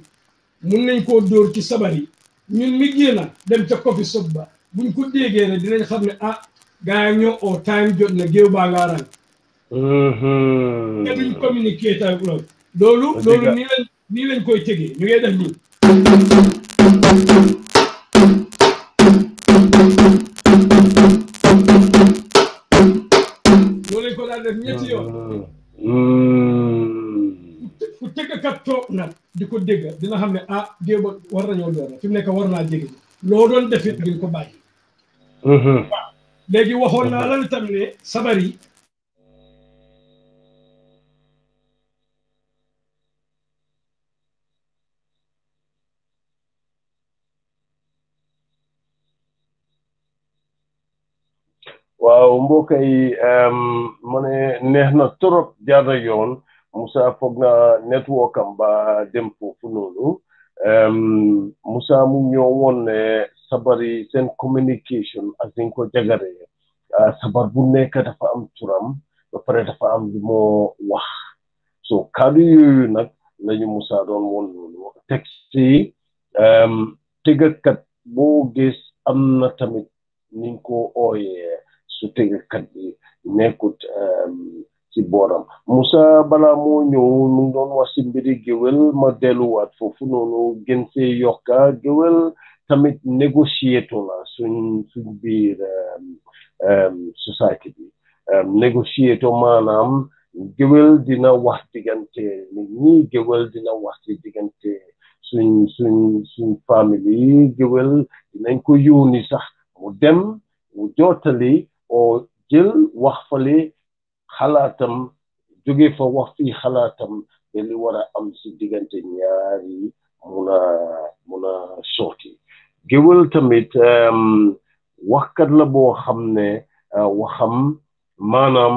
mun nañ koo dóor ci sabar yi ñun mi génn dem ca kofi sob ba buñ ko déggee ne dinañ xam ne ah gaa yi ñoo oo time jot na géew baa ngaa rang mm-hmm. te duñ communiquer tam loolu loolu loolu nii lañ nii lañ koy tëgee ñu ngay def nii loolu lañ ko daan def ñetti yoon ku tëggkat toog nag di ko dégg dina xam ne ah géew ba war nañoo doon fi mu nekk war naa jege loo doon def it ngeen ko bàyyi léegi waxoon naa la tamit ne sabar yi waaw mbokk yi ma ne neex na trop jaar na yoon Moussa foog na network am ba dem foofu noonu Moussa mu ñëw woon ne sabari seen communication ak dañ ko jagaree ah, sabar bu nekk dafa am turam ba pare dafa am lu moo wax so kàddu yooyu nag lañu Musa doon woon loolu teg si tëggkat boo gis am na tamit niñ ko ooyee su tëggkat bi nekkut ci booram Moussa balaa moo ñëw mu doon wax si mbiri géwél ma delluwaat foofu noonu gën see yokka géwél tamit négociéto la suñ suñ biir euh, euh, société bi euh, négociéto maanaam géwél dina wax diggante nit ñi géwél dina wax ci diggante suñ suñ suñ famille yi géwél dinañ ko yónni sax mu dem mu jottali oo jël wax fale xalaatam jóge fa wax fii xalaatam te li war a am si diggante ñaari mun a mun a sotti géwël tamit waxkat la boo xam ne waxam maanaam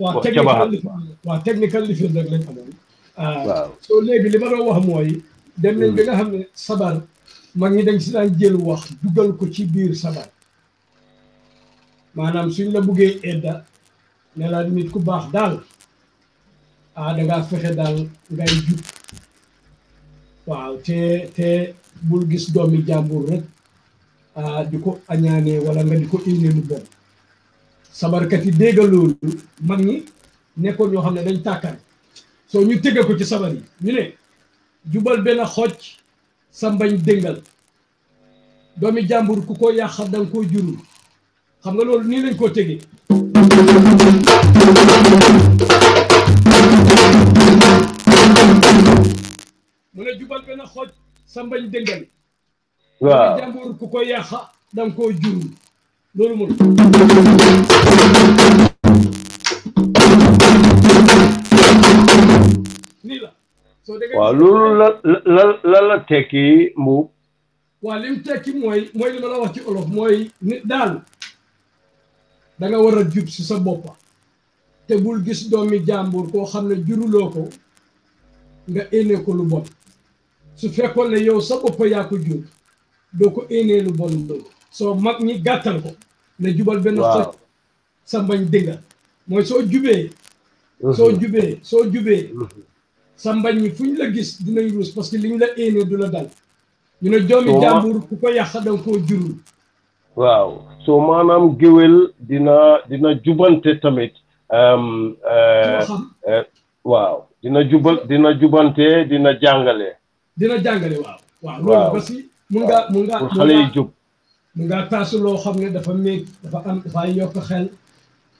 waaw technical waaw technical lifin rek lañ amoon waaw soo léegi li ma doon wax mooy dem nañ bi nga xam ne sabar mag ñi dañ si daan jël wax dugal ko ci biir sabar maanaam suñ la buggee edda ne la nit ku baax daal ah da ngaa fexe daal ngay jub waaw te te bul gis doomi jàmbur rek ah di ko añaanee wala nga di ko indee lu bon sabarkat yi dégg loolu mag ñi nekkoon ñoo xam ne dañ tàkkan soo ñu tëgg ko ci sabar yi ñu ne jubal benn xocc sa mbañ déngal doomi jàmbur ku ko yàq danga koo jurul xam nga loolu nii lañ koo tëggee mu ne jubal benn xocc sa mbañ déngal waaw jàmbur ku ko yàq da nga koo jur loolu moom nii la soo déggee waaw loolu la la la la tekki mu waaw li mu tekki mooy mooy li ma la wax ci olof mooy nit daal da nga war a jub si sa boppa te bul gis doomi jàmbur koo xam ne juruloo ko nga énee ko lu bon su fekkoon ne yow sa bopp yaa ko jur doo ko éenee lu bon loolu soo mag ñi gàttal ko ne jubal benn xoj sa mbañ dënga mooy soo jubee mhm. soo jubee soo jubee mhm. sa mbañ ñi fu ñu la gis dinañ ruus parce que li ñu la éenee du la dal ñu ne doomi jàmbur ku ko yàq danga koo jurul waaw soo maanaam géwél dina dina jubante tamit euh, euh, waaw dina jubal dina jubante dina jàngale. dina jàngale waaw. waaw loolu parce que mun ngaa mun ngaa pour xale yi jub. mun ngaa taasu loo xam ne dafa méeg dafa am dafa yokk xel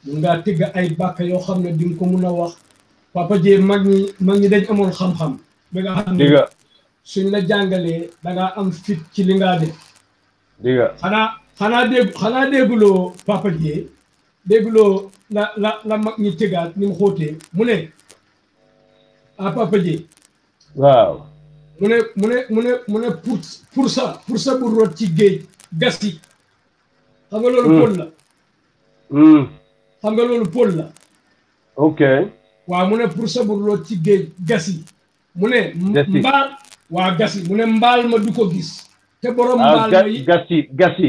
mun ngaa tëgg ay bàkk yoo xam ne di ko mun a wax papa jee mag ñi mag ñi dañ amoon xam-xam. ba nga xam ne suñ la jàngalee da ngaa am fit ci li ngaa def. dëgg xanaa xanaa dégg xanaa dégguloo papa jee. dégguloo la la la mag ñi tëggaat ni mu xóotee mu ne ah papa ji waaw mu ne mu ne mu ne mu ne pour pour ça pour ça bu root ci géej gas yi xam nga loolu pôle la Hmm. xam nga loolu pôle la ok waaw mu ne pour ça bu root ci géej gas yi mu ne Gas yi. mbaal waa gas yi mu ne mbaal ma du ko gis te borom ah mbaal ma ga- yi gasi gasi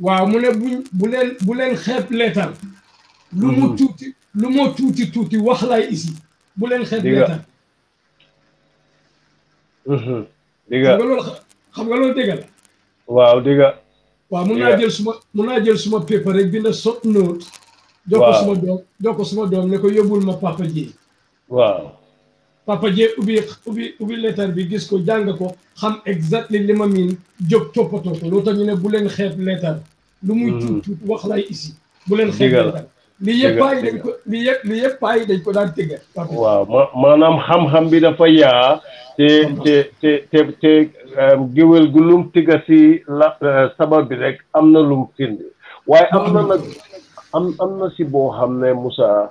waaw mu ne bu bu leen bu leen xeeb leetar lu mu mhm. tuuti lu moo tuuti tuuti wax lay isi bu leen xeeb leetar mhm. dëgg la xam nga loolu dëgg la waaw dëgg la waaw mun naa jël suma mun naa jël suma paper rek bind short note jox ko suma doom jox ko suma doom ne ko yóbbul ma papa ji waaw papa jee ubbi ubbi ubbi lettre bi gis ko jàng ko xam exactement li ma miin jóg toppatoo ko loo tax ñu ne bu leen xeeb lettre lu muy hmm. tuut tuut wax lay isi bu leen xeeb lettre li yëpp ay dañ ko li yëpp li yëpp ay dañ ko daan tëgg waaw maanaam xam-xam bi dafa yaa te te te te te euh, géwél gu lum tëgg si la euh, sabab bi rek am na lum firnde waaye am na nag am am na si boo xam ne Moussa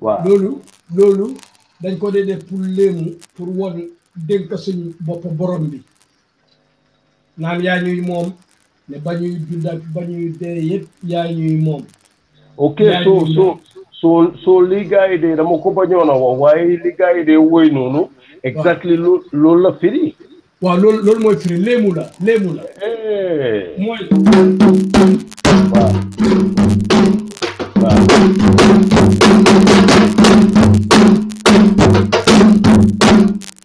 waaw loolu loolu dañ ko dee def pour léemu pour won dénk suñ bopp borom bi naan yaa ñuy moom ne ba ñuy dund ak ba ñuy dee yëpp yaa ñuy moom ok so so so so li gars yi de dama ko bañoon a wax waaye li gars yi de woy noonu exactly loolu la firi waaw loolu loolu mooy firi léemu la léemu la eh. mooy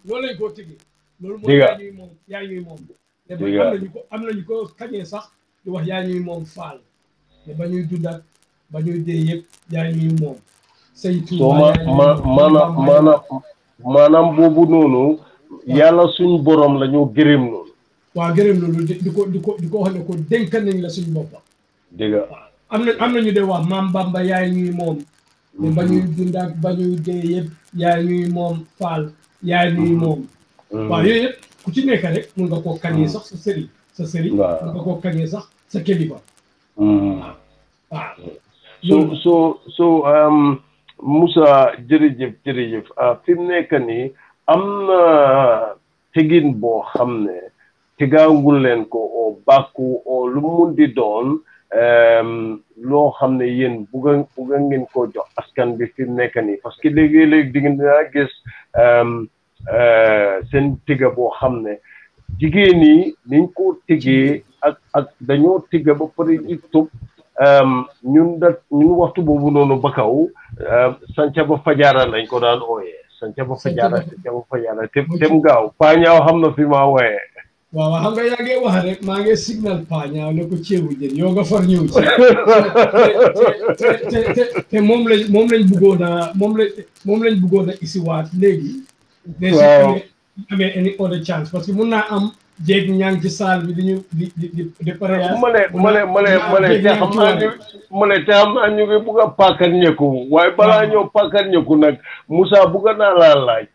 loolu lañ koo tëggee loolu mooy yaa ñuy moom yaa ñuy moom te ba am nañu ko am nañu ko kañee sax di wax yaa ñuy moom faal ne ba ñuy dund ak ba ñuy dee yëpp yaa ñuy moom sëñ Tuuba ma maanaam maanaam maanaam boobu noonu yàlla suñ borom la ñoo gërëm loolu waaw gërëm loolu di ko di ko di ko wax ne ko dénk nañ la suñ boppam dëgg am na am nañu de wax maam Bamba yaay ñuy moom te ba ñuy dund ak ba ñuy dee yëpp yaay ñuy moom faal yaay ñuy mm-hmm. moom mm-hmm. waaw yooyu yëpp ku ci nekk rek mun nga koo kañee mm-hmm. sax sa sëriñ sa sëriñ mun nga koo kañee sax sa kilifa waaw waaw so so so um, Moussa jërëjëf jërëjëf ah, fi mu nekk nii am na tegin boo xam ne tegaangul leen ko oo bàkku oo lu mun di doon loo xam ne yéen bugga bugga ngeen koo jox askan bi fi mu nekk nii parce que léegi-léegi di ngeen dinaa gis seen tëgga boo xam ne jigéen yi niñ ko tëggee ak ak dañoo tigga ba pare di tub um, ñun da ñun waxtu boobu noonu ba kaw um, sanca ba fajaara lañ ko daan ooyee sanca ba fajaara sanca ba fajaara te dem gaaw paañaaw xam na fi maa waaye waaw waaw xam nga yaa ngi wax rek maa ngi signal paañaaw ne ko ceebu jën yow nga far ñëw ci te te te te moom lañ moom lañ bëggoon a moom lañ moom lañ bëggoon a isiwaat léegi. Waaw. amee any other chance parce que mun naa am jéeg ñaa ngi ci saal bi di ñu di di di di pare. ma ne ma ne ma ne ma ne te xam naa ñu ma ne te xam naa ñu ngi bugg a pàkkat ñekku waaye balaa ñoo pàkkat ñekku nag Moussa bugg naa laa laaj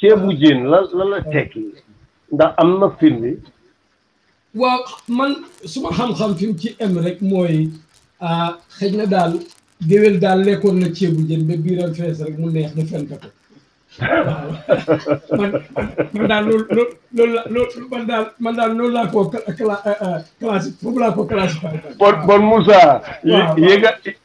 ceebu jën la la la tekki ndax am na firnde waaw man suma xam-xam fi ci em rek mooy ah, xëj na daal géwél daal lekkoon na ceebu jën ba biiram fees rek mu neex na fent ko waaw man man daal loolu loolu loolu la loolu man daal man daal loolu laa ko cla eh, eh, classe foofu laa ko classe. bon bon Moussa. waaw yéega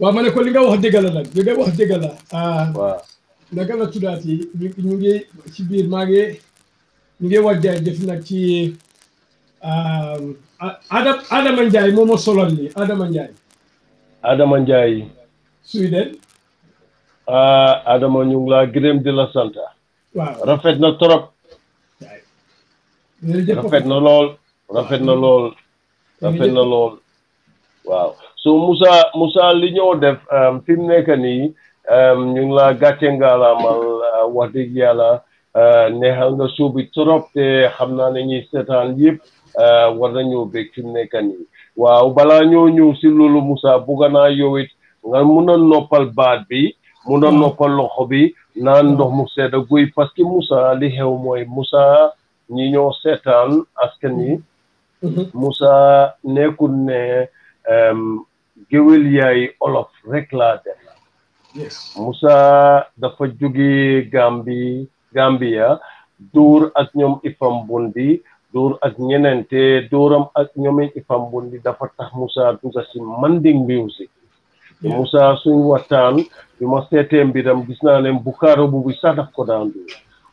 waaw ma ne ko li nga wax dëgg la nag li nga wax dëgg la. Ah, waaw naka la tuddaat yi ñu ngi ci biir maa ngi ñu ngi wax jaajëf nag ci ah, Adam Adama Ndiaye moom moo solal lii Adama Ndiaye. Adama Ndiaye. Sweden. Ah, Adama ñu ngi laa gërëm di la sant. waaw rafet na trop. rafet na lool rafet na lool. rafet na lool. waaw so Moussa Moussa li ñoo def um, fi mu nekk nii um, ñu ngi la gàcce ngaalaamal uh, wax dëgg yàlla uh, neexal nga suubi trop te xam naa ne ñuy seetaan yëpp uh, war nañoo bég fi mu nekk nii waaw balaa ñoo ñëw si loolu Moussa bugg naa yow it nga mun a noppal baat bi mun a noppal loxo bi naan ndox mu sedd guy parce que Moussa li xew mooy Moussa ñi ñoo seetaan askan yi mhm. Moussa nekkul ne géwél yaay olof rek laa def Moussa dafa jóge Gambi Gambia dóor ak ñoom ifam bundi dóor ak ñeneen te dóoram ak ñoom ifam bundi dafa tax Moussa dugga si Manding music Moussa suñ waxtaan bi ma seetee mbiram gis naa ne Bukaaro bu bi sax daf ko daan dóor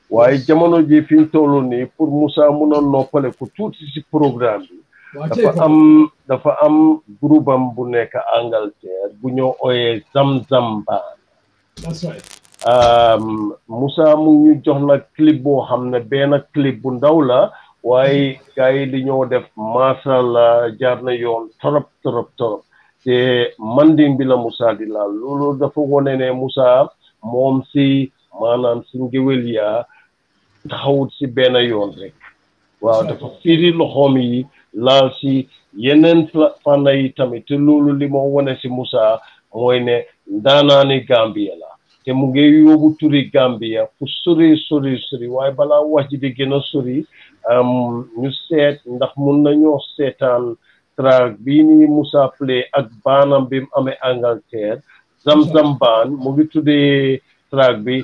waaye jamono ji fi ñu toll nii pour Moussa mun a noppale ku tuuti si programme bi dafa am dafa am groupam bu nekk Angleterre bu ñoo ooyee Zam Zam Band that's right um, Moussa mu ñu jox na clip boo xam ne benn clip bu ndaw la waaye mm-hmm. gars yi li ñoo def macha allah jaar na yoon trop trop trop te manding bi la Moussa di laal loolu dafa wone ne Moussa moom si maanaam si ngéwél yaa taxawut si benn yoon rek waaw dafa firi loxoom yi laal si yeneen fànn yi tamit te loolu li moo wane si Moussa mooy ne ndaanaani Gambia la te mu ngi yóbbu turi Gambia fu sori sori sori waaye balaa wax ji di gën a sori ñu seet ndax mun nañoo seetaan track bii nii Moussa Play ak baanam bi mu amee Angleterre Zamzam baan mu ngi tuddee track bi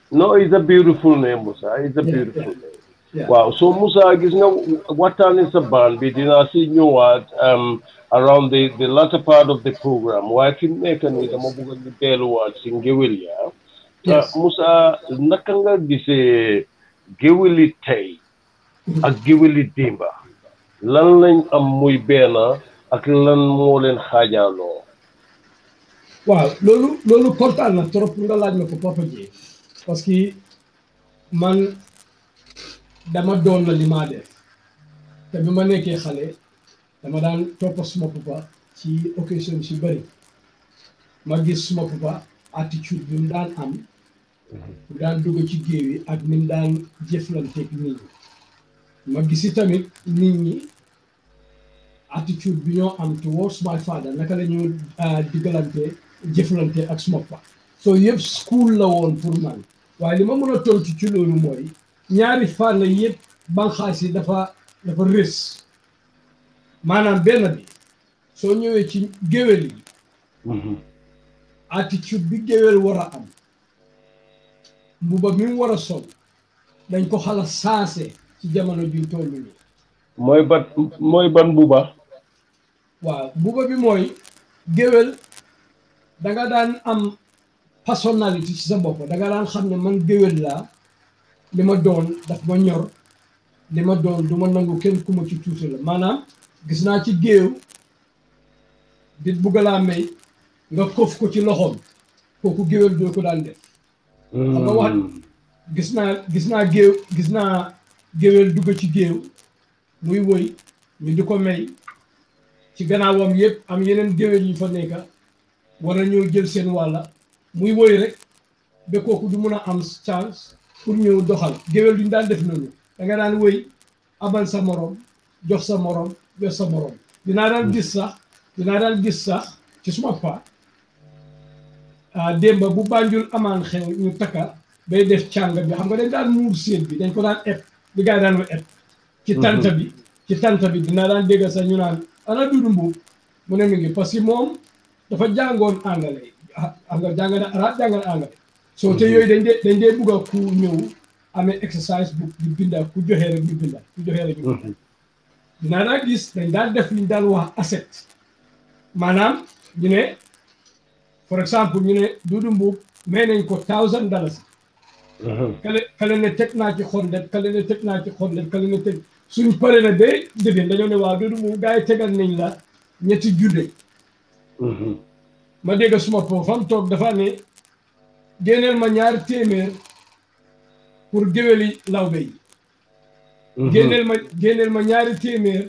no it's a beautiful name Musa it's a beautiful name waaw so Musa gis nga waxtaani sa baan bi dinaa si ñëwaat um, around the the latter part of the program waaye fi mu nekk nii dama bëgg a ñu delluwaat si ngéwél ya Yes. Musa naka nga gisee géwéli tey ak géwéli démba lan lañ am muy benn ak lan moo leen xaajaaloo waaw loolu loolu kontaan na trop nga laaj ma ko Papa Dieng parce que man dama doon la li maa def te bi ma nekkee xale dama daan topp suma papa ci occasion si bëri ma gis suma papa attitude bi mu daan am bu daan dugg ci géew yi ak ni mu daan jëflanteeg nit ñi ma gisi tamit nit ñi attitude bi ñoo am towards my father naka la ñu ah, diggalante jëflante ak suma papa so yëpp school la woon pour man waaye li ma mën a tontu ci loolu mooy ñaari fànn yëpp banxaas yi dafa dafa rës maanaam benn bi soo ñëwee ci géwél yi mhm. attitude bi géwél war a am mbuba mi mu war a sol dañ ko xala saase ci jamono juñ toll nii mooy ban mooy ban mbuba waaw mbuba bi mooy géwél danga daan am personnalité ci sa bopp da nga daan xam ne man géwél laa li ma doon daf ma ñor li ma doon du ma nangu kenn ku ma ci tuuti la maanaam gis naa ci géew di bugg laa may nga kof ko ci loxoom kooku géwél doo ko daan def xam nga wax hmm. gis naa gis naa géew gis naa géwél dugg ci géew muy woy ñu di ko may ci gannaawam yëpp am yeneen géwél yi fa nekka war a ñëw jël seen wàlla muy woy rek ba kooku du mun a am chance pour ñëw doxal géwél duñ daan def noonu da nga daan woy abal sa morom jox sa morom jox sa morom dinaa daan gis sax dinaa daan gis sax ci suma pa ah, démba bu bànjul amaan xew ñu takka bay def càng bi xam nga dañ daan muur séet bi dañ ko daan eb li gaa yi daan wa eb ci tanta bi ci tanta bi dinaa daan dégg sax ñu naan ana dudu mbuub mu ne mi ngi parce que moom dafa jàngoon anglais ah, xam nga jàng na arab jàng na anglais soo te yooyu dañ dee dañ dee bugg a ku ñëw amee exercise bu di binda ku joxee rek ñu binda ku joxee rek ñu binda dinaa naa gis dañ daan def li ñu daan wax asset maanaam ñu ne for example ñu ne Dudu Mbuub may nañ ko thousand dollars kale kale ne teg naa ci xondet kale ne teg naa ci xondet kale ne teg suñ pare na ba dëgg dañoo ne waaw Dodo moom gars yi tegal nañ la ñetti junne ma dégg suma po fam toog dafa ne génneel ma ñaar téeméer pour géwéli lawbe yi génneel ma génneel ma ñaari téeméer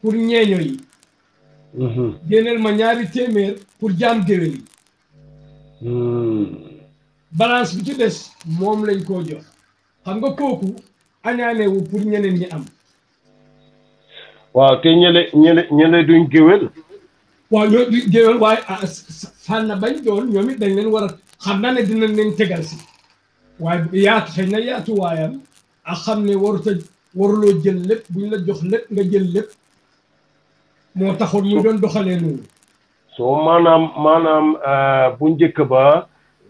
pour ñeeño yi génneel ma ñaari téeméer pour jaam géwél yi hmm. balance bi ci des moom lañ koo jox xam nga kooku añaane wu pour ñeneen ñi am waaw te ñele ñele ñele duñ géwél waaw ñoo duñ géwél waaye ah, sànn bañ doon ñoom it dañ leen war a xam naa ne dinañ leen tegal si waaye yaatu xëy na yaatu waayam a xam ne warut a waruloo jël lépp buñ la jox lépp nga jël lépp moo taxoon mu doon doxalee noonu so maanaam maanaam euh, bu njëkk ba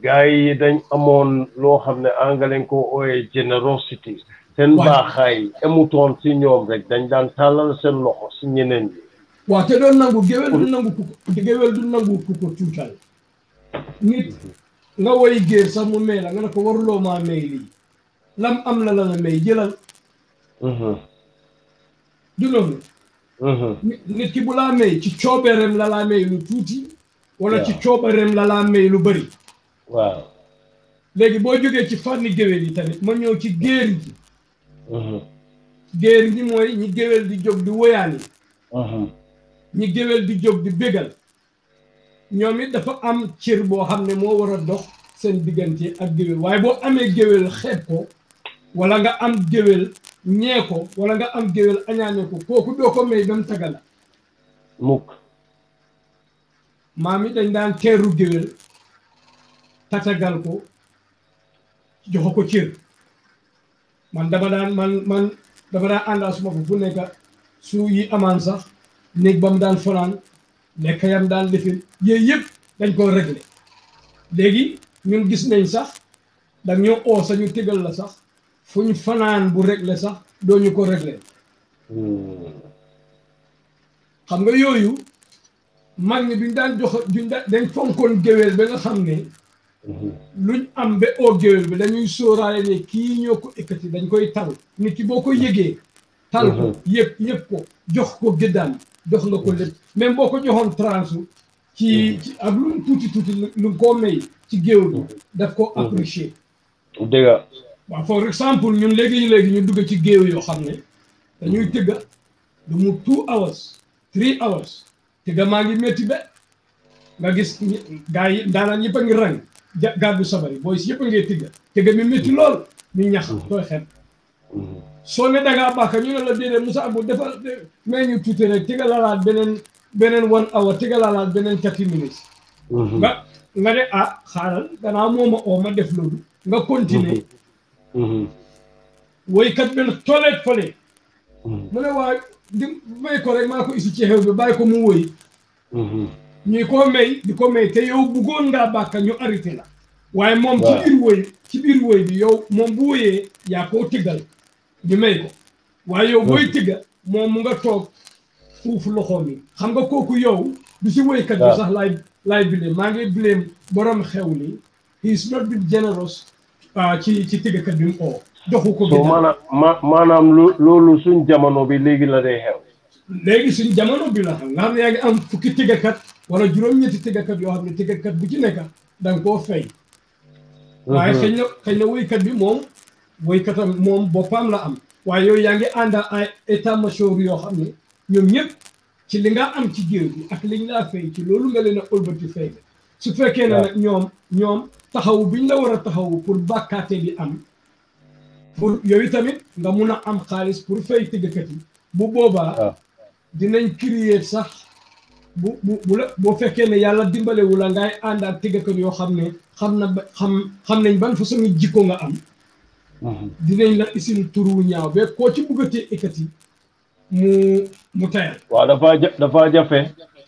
gars yi dañ amoon loo xam ne angale ko ooye generosity seen baaxaay emutoon si ñoom rek dañ daan tàllal seen loxo si ñeneen ñi waaw te doon nangu géwél du nangu ku ko géwél du nangu ku ko cuutal nit nga woy géer sax mu may la nga ne ko waruloo maa may lii lam am la la la may jëlal mhm. du loolu mhm. nit ki bu laa may ci coobeereem la laa may lu tuuti wala ci coobeereem la laa may lu bëri waaw léegi boo jógee ci fànni géwél yi tamit ma ñëw ci géer gi mhm. géer gi mooy ñi géwél di jóg di woyaan yi ñi géwél di jóg di bégal ñoom it dafa am cër boo xam ne moo war a dox seen diggante ak géwél waaye boo amee géwél xeeb ko wala nga am géwél ñee ko wala nga am géwél añaane ko kooku doo ko may dem taga la mukk maam yi dañ daan teeru géwél tatagal ko jox ko cër man dama daan man man dama daan àndaa suma ko fu nekk su yi amaan sax néeg ba mu daan fanaan lekk yam daan lifin yooyu yëpp dañ koo réglé léegi ñun gis nañ sax dañ ñoo oo sañu tëgal la sax fu ñu fanaan bu réglé sax doo ñu ko réglé hmm. xam nga yooyu mag ñi duñ daan jox duñ daan dañ fonkoon géwél ba nga xam ne hmm. luñ am ba oo géwél bi dañuy sóoraale ne kii ñoo ko ekkati dañ koy taw nit ki boo ko yëgee tal ko yëg yëg ko jox ko gëddaam jox nga ko lépp même boo ko joxoon transu ci ci ak lu mu tuuti tuuti lu mu koo may ci géew bi daf ko apprécier dëgg waaw for exemple ñun léegi léegi ñu dugg ci géew yoo xam ne dañuy tëgga lu mu two hours three hours te damaa ngi métti ba nga gis gaa yi daanaan yëpp a ngi rang gàddu sabar yi booy si yëpp a ngi tigga te ga mi métti lool ñu ñax tooy xet soo ne dangaa bàkk ñu ne la déedéet Moussa Abou defal may ñu tuuti rek te nga laalaat beneen beneen one hour te nga laalaat beneen thirty minutes nga nga ne ah xaaral gannaaw mooma oo ma def loolu nga continuer mm-hmm. woykat bi nag tolleet fële mm-hmm. mu ne waa di may ko rek maa ko isi ci xew bi bàyyi ko mu woy mm-hmm. ñuy ko may di ko may te yow bëggoon ngaa bàkka ñu arrêté la waaye moom ci biir woy ci biir woy bi yow moom bu woyee yaa koo tëggal ñu may ko waaye yow booy tëgga moom mu nga toog fuufu loxoom yi xam nga kooku yow du si woykat bi sax laay laay bileem maa ngi bileem borom xew li he is not being generous uh, ci ci tëggkat bi mu oo joxu ko so maanaam ma maanaam lu- loolu suñ jamono bi léegi la day xew léegi suñ jamono bi la xam nga xam ne yaa ngi am fukki tëggkat wala juróom-ñetti tëggkat yoo xam ne tëggkat bu ci nekk da nga koo fay waaye xëy na xëy na woykat bi moom woykatam moom boppam la am waaye yooyu yaa ngi ànd ak ay état major yoo xam ne ñoom ñëpp ci li nga am ci géew bi ak liñ laa fay ci loolu nga leen a ëlbati fay la su fekkee ne nag ñoom ñoom taxawu biñ la war a taxawu pour bàkkaate bi am pour yooyu tamit nga mun a am xaalis pour fay tëggkat yi bu boobaa ah. dinañ créer sax bu bu bu la boo fekkee ne yàlla dimbalewu la ngay ànd ak tëggkat yoo xam ne xam na ba xam xam nañ ban façon jikko nga am mhm. dinañ la isil turu ñaaw ba koo ci bëggatee ekkati mu mu tayal. waaw dafa ja dafa jafe.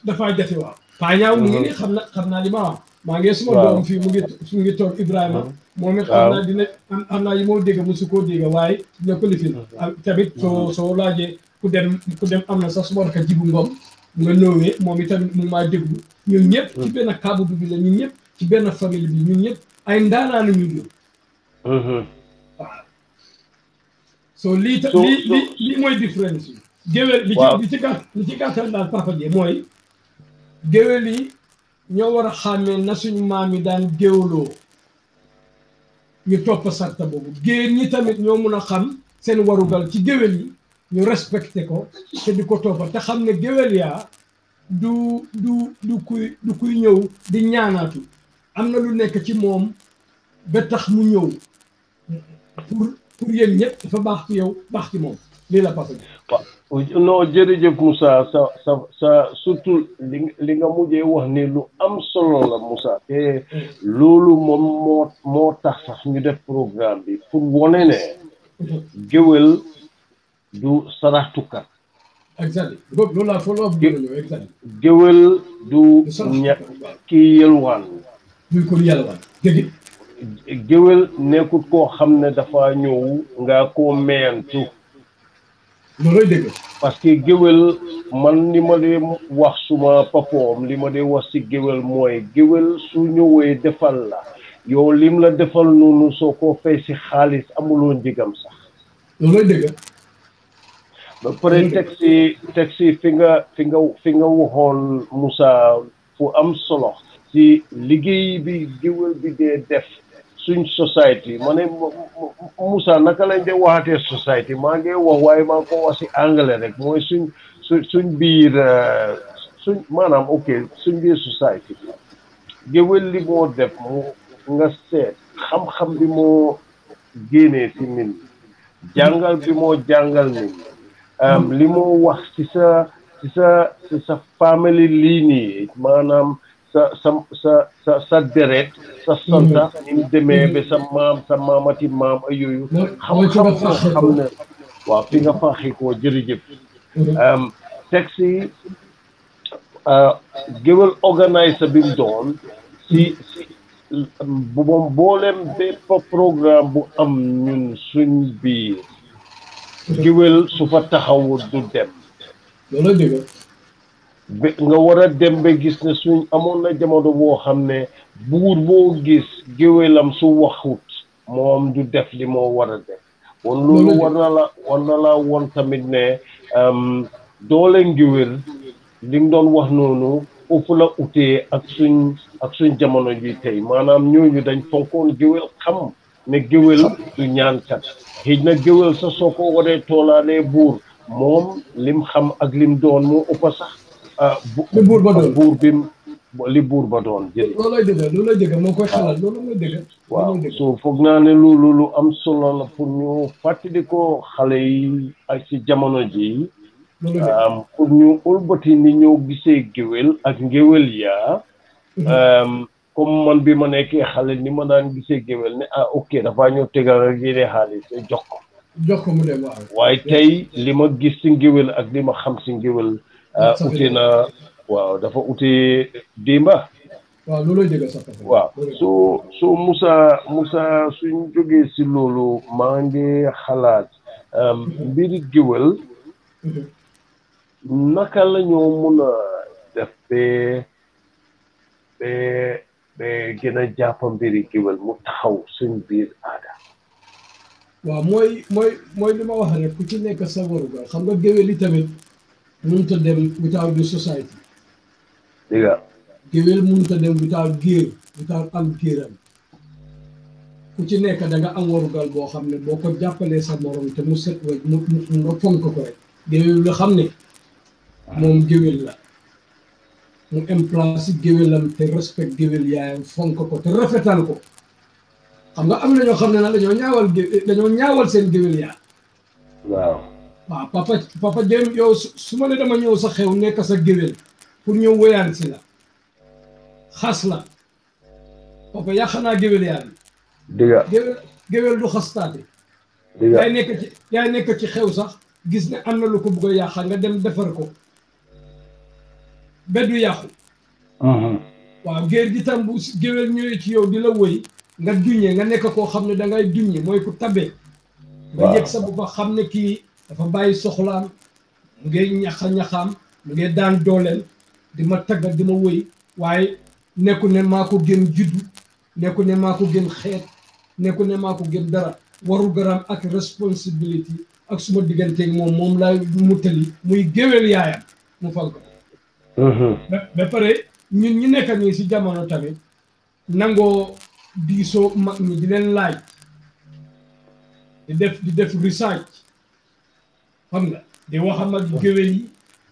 dafa jafe waaw. Paa Ñaaw mu ngi nii xam na xam naa li ma wax. maa ngi suma Waaw. doom fii mu ngi mu ngi toog Ibrahima. moom it xam Waaw. naa dina am am naa yi moo dégg mosu koo dégg waaye dina ko lifin. ak tamit soo soo laajee ku dem ku dem am na sax suma rakk jibu ngom nga noowee moom itamit mu ngi maa déglu ñun ñëpp. ci benn kaabu bi la ñun ñëpp ci benn famille bi ñun ñëpp ay ndaanaa la ñu doon. so lii ta lii lii lii mooy différence bi. géwél li ci li ci gàtt li ci gàttal daal papa ji mooy. géwél yi ñoo war a xàmmee na suñu maam yi daan géwloo ñu topp sarta boobu géer ñi tamit ñoo mun a xam seen warugal ci géwél yi ñu respecté ko te di ko toppa te xam ne géwél yaa du du du kuy du kuy ñëw di ñaanaatu am na lu nekk ci moom ba tax mu ñëw pour pour yéen ñëpp dafa baax ci yow baax ci moom lii la passé. non jërëjëf Moussa sa sa sa surtout li li nga mujjee wax ni lu am solo la Moussa te loolu moom moo moo tax sax ñu def programme bi pour wone ne géwél du sarax tukkar exactly boobu loolu laa follow up dina ñëw exactly géwél du ña kii yelwaan duñ ko yelwaan dëgg géwél nekkut koo xam ne dafa ñëw nga ko meyantu looloy dëgg parce que géwél man li ma dee wax suma papoom li ma dee wax si géwél mooy géwél su ñëwee defal la yow lim la defal noonu soo ko fay si xaalis amuloo njëgam sax loolooy dëgg ba pare teg si teg si fi nga fi nga fi nga waxoon Moussa fu am solo si liggéey bi géwél bi dee def suñ society ma ne Moussa naka lañ de waxatee society maa ngi wax waaye maa ko wax si anglais rek mooy suñ suñ suñ biir euh, suñ maanaam ok suñ biir society bi géwél li moo def mu nga seet xam-xam bi moo génnee ci nit ñi jàngal bi moo jàngal nit ñi um, li moo wax ci sa ci sa ci sa family lii nii maanaam sa sa sa sa sa deret sa santa mm-hmm. ni mu demee ba sa maam sa maamati maam ay yooyu xam-xam nga xam ne waaw fi nga faaxi koo jërëjëf mm-hmm. um, texte yi euh, géwél organiser bi mu doon si bu moom booleem bépp programme bu am ñun suñ biir géwél su fa taxawul du dem nga war a dem ba gis ne suñ amoon na jamono boo xam ne buur boo gis géwélam su waxut moom du def li moo war a def won loolu war na la war na la woon tamit ne doole ngéwél li nga doon wax noonu foofu la utee ak suñ ak suñ jamono ji tey maanaam ñooñu dañ fonkoon géwél xam ne géwél du ñaankat xëj na géwél sa soo ko waree toolaalee buur moom lim xam ak lim doon moo ëpp sax ah, li buur ba doon buur bi li buur ba doon jël loolay dëgg loolay dëgg moo koy xelal loolu mooy dëgg waaw so foog naa ne loolu lu am solo la pour ñu fàttali ko xale yi ak ci jamono ji pour ñu ulbati ni ñoo gisee géwél ak ngéwél ya mhm. comme man bi ma nekkee xale ni ma daan gisee géwél ne ah ok dafa ñëw tegal rek yéene xaalis jox ko jox ko mu dem waaw waaye tey li ma gis si ngéwél ak li ma xam si ngéwél ah, ute na waaw dafa ute dimba waaw loolooy dëgg sax. waaw su su Moussa Moussa suñ jógee si loolu maa ngi xalaat um, mbiri géwël naka la ñoo mun a def ba ba ba gën a jàpp mbiri géwël mu taxaw suñ biir aada. waaw mooy mooy mooy li ma wax rek ku ci nekk sa warugar xam nga géwél yi tamit mënut a dem without the society. dégg nga géwél mënut a dem without géer without am géeram ku ci nekk da nga am warugal boo xam ne boo ko jàppalee sa morom te mu set wecc mu mu nga fonk ko rek géwél la xam ne moom géwél la mu am place géwélam te respect géwél yaayam fonk ko te rafetal ko xam nga am na ñoo xam ne nag dañoo ñaawal gé dañoo ñaawal seen géwél yaa waaw waaw papa papa jëm yow su ma ne dama ñëw sa xew nekk sa géwél pour ñëw woyaan si la xas la papa yàq naa géwél yaa bi dëgga géwél géwél du xastaate dëgga yaay nekk ci yaay nekk ci xew sax gis ne am na lu ko bëgg a yàq nga dem defar ko ba du yàqu uh-huh. waaw géer gi tam bu géwél ñëwee ci yow di la woy nga duñe nga nekk koo xam ne da ngay duñe mooy ku tabee nga yëg sa bopp xam ne kii dafa bàyyi soxlaam mu ngay ñaxa ñaxaam mu ngay daan dooleel di ma tagga di ma wëy waaye nekku ne maa ko gën juddu nekku ne maa ko gën xeet nekku ne maa ko gën dara waru garam ak responsibility ak suma digganteeg moom moom laay muttali muy géwél yaayam mu fal ko mm-hmm. ba pare ñun ñu nekk nii si jamono tamit nangoo diisoo mag ñi di leen laaj di def di def research xam nga di waxam ak géwél yi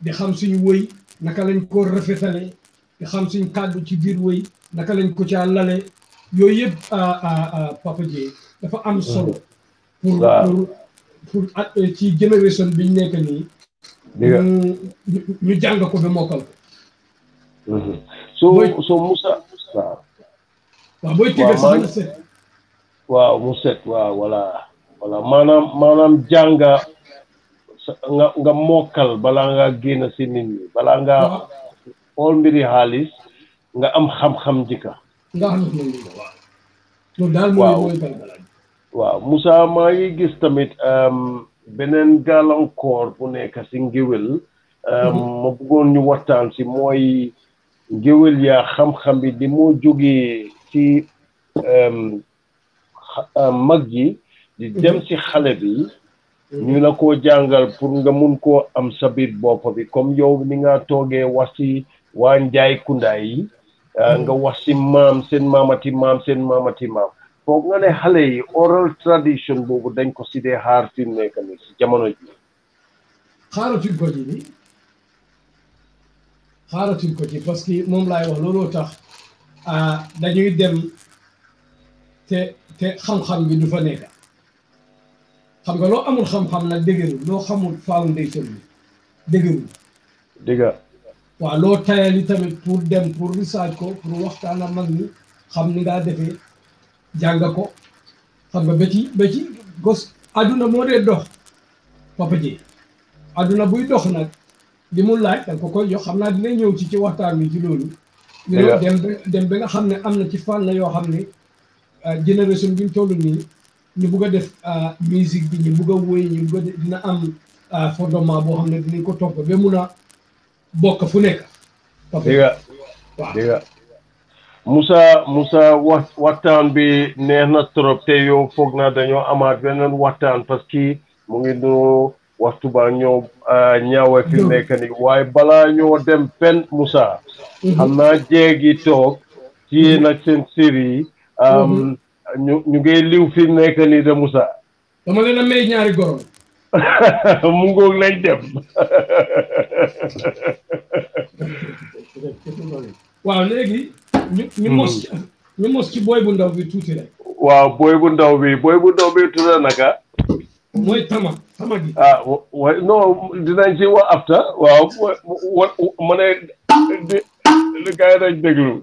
di xam suñu wëy naka lañ ko rafetale di xam suñ kàddu ci biir wëy naka lañ ko caa lale yooyu yëpp ah, ah, ah, Papa Dieye dafa am solo pour pour pour euh, ci génération bi ñu nekk nii ñu jàng ko ba mokkal ko mm-hmm. so so Moussa waaw booy tibbee sax na set waaw mu set waaw voilà voilà maanaam maanaam jàng nga nga mokkal balaa nga génn si nit ñi balaa nga xool mbiri xaalis nga am xam-xam njëkka nga am loolu daal mooy mooy waaw Moussa maa ngi gis tamit beneen gàllankoor bu nekk si ngéwél mhm. ma bëggoon ñu waxtaan si mooy géwél yaa xam-xam bi di moo jógee ci mag ji di dem ci xale bi ñu la ko jàngal pour nga mun koo am sa biir bopp bi comme yow ni nga toogee wax ci waa njaay kundaay yi ah, nga wax ci maam seen maamati maam seen maamati maam foog nga ne xale yi oral tradition boobu dañ ko si dee xaar fi mu nekk nii si jamono ji xaaratuñ ko ji bi xaaratuñ ko ci parce que moom laay wax looloo tax ah, dañuy dem te te xam-xam bi du fa nekk xam nga loo amul xam-xam nag dëgërul loo xamul foundation bi dëgërul dëgg waaw loo tayali tamit pour dem pour research ko pour waxtaan ak mag ñi xam ni ngaa defee jàng ko xam nga ba ci ba ci gos àdduna moo dee dox papa ji àdduna buy dox nag li mu laaj da ko koy jox xam naa dina ñëw ci ci waxtaan wi ci loolu ñu dem dem ba nga xam ne am na ci fànn yoo xam ne euh, génération bi ñu toll nii ñu bugg a def euh, musique bi ñu bugg a wéy ñu bugg a dina am euh, fondement boo xam ne dinañ ko topp ba mun a bokk fu nekk. dëgg la waaw dëgg la Moussa Moussa wax waxtaan bi neex na trop te yow foog naa dañoo amaat beneen waxtaan parce que mu ngi nu waxtu ba ñoo ah, ñaawe fi mu nekk nii waaye balaa ñoo dem fenn Moussa xam naa jéegi toog ci yéen ak seen série yi am, ñu ñu ngi liw fi mu nekk nii de Moussa dama leen a may ñaari gorom mu ngoog lañ dem waaw léegi ñu ñu mos ci ñu mos ci booy bu ndaw bi tuuti rek waaw booy bu ndaw bi booy bu ndaw bi tudd naka mooy tama tama gi ah wa non dinañ ci wax after waaw wa ma ne di li gars yi dañ déglu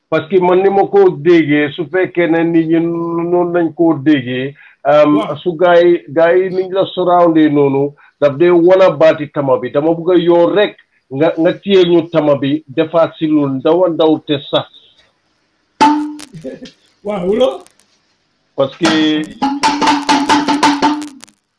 parce que man ni ma ko déggee su fekkee ne nit ñi noonu lañ koo déggee su gaa yi gaa yi niñ la surroundé noonu daf dee wan a baati tama bi dama bëgg a yow rek nga nga téye ñu tama bi defaat si lu ndaw a ndaw te sax waaw wulo parce que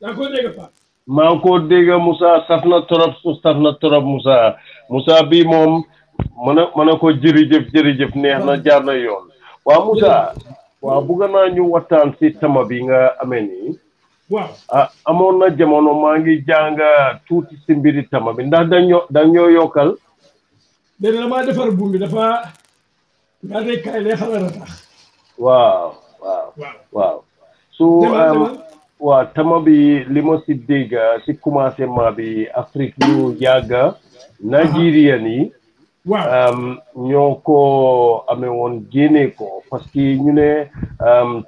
yaa ko dégg Pape maa ngi ko dégg Moussa saf na trop su saf na trop Moussa Moussa bii moom mën a mën a ko jërëjëf jërëjëf neex na jaar na yoon waaw Moussa waaw bugga naa ñu waxtaan si tama bi nga amee nii waaw ah, amoon na jamono maa ngi jàng tuuti si mbiri tama bi ndax dañoo dañoo yokkal. léegi damaa defar buum bi dafa daa dee kaay lay xaw a ratax. waaw waaw. waaw su waaw tama bi li ma si dégg si commencement bi Afrique yu yàgg Nigérian yi. waaw ñoo ko amee woon génnee ko parce que ñu ne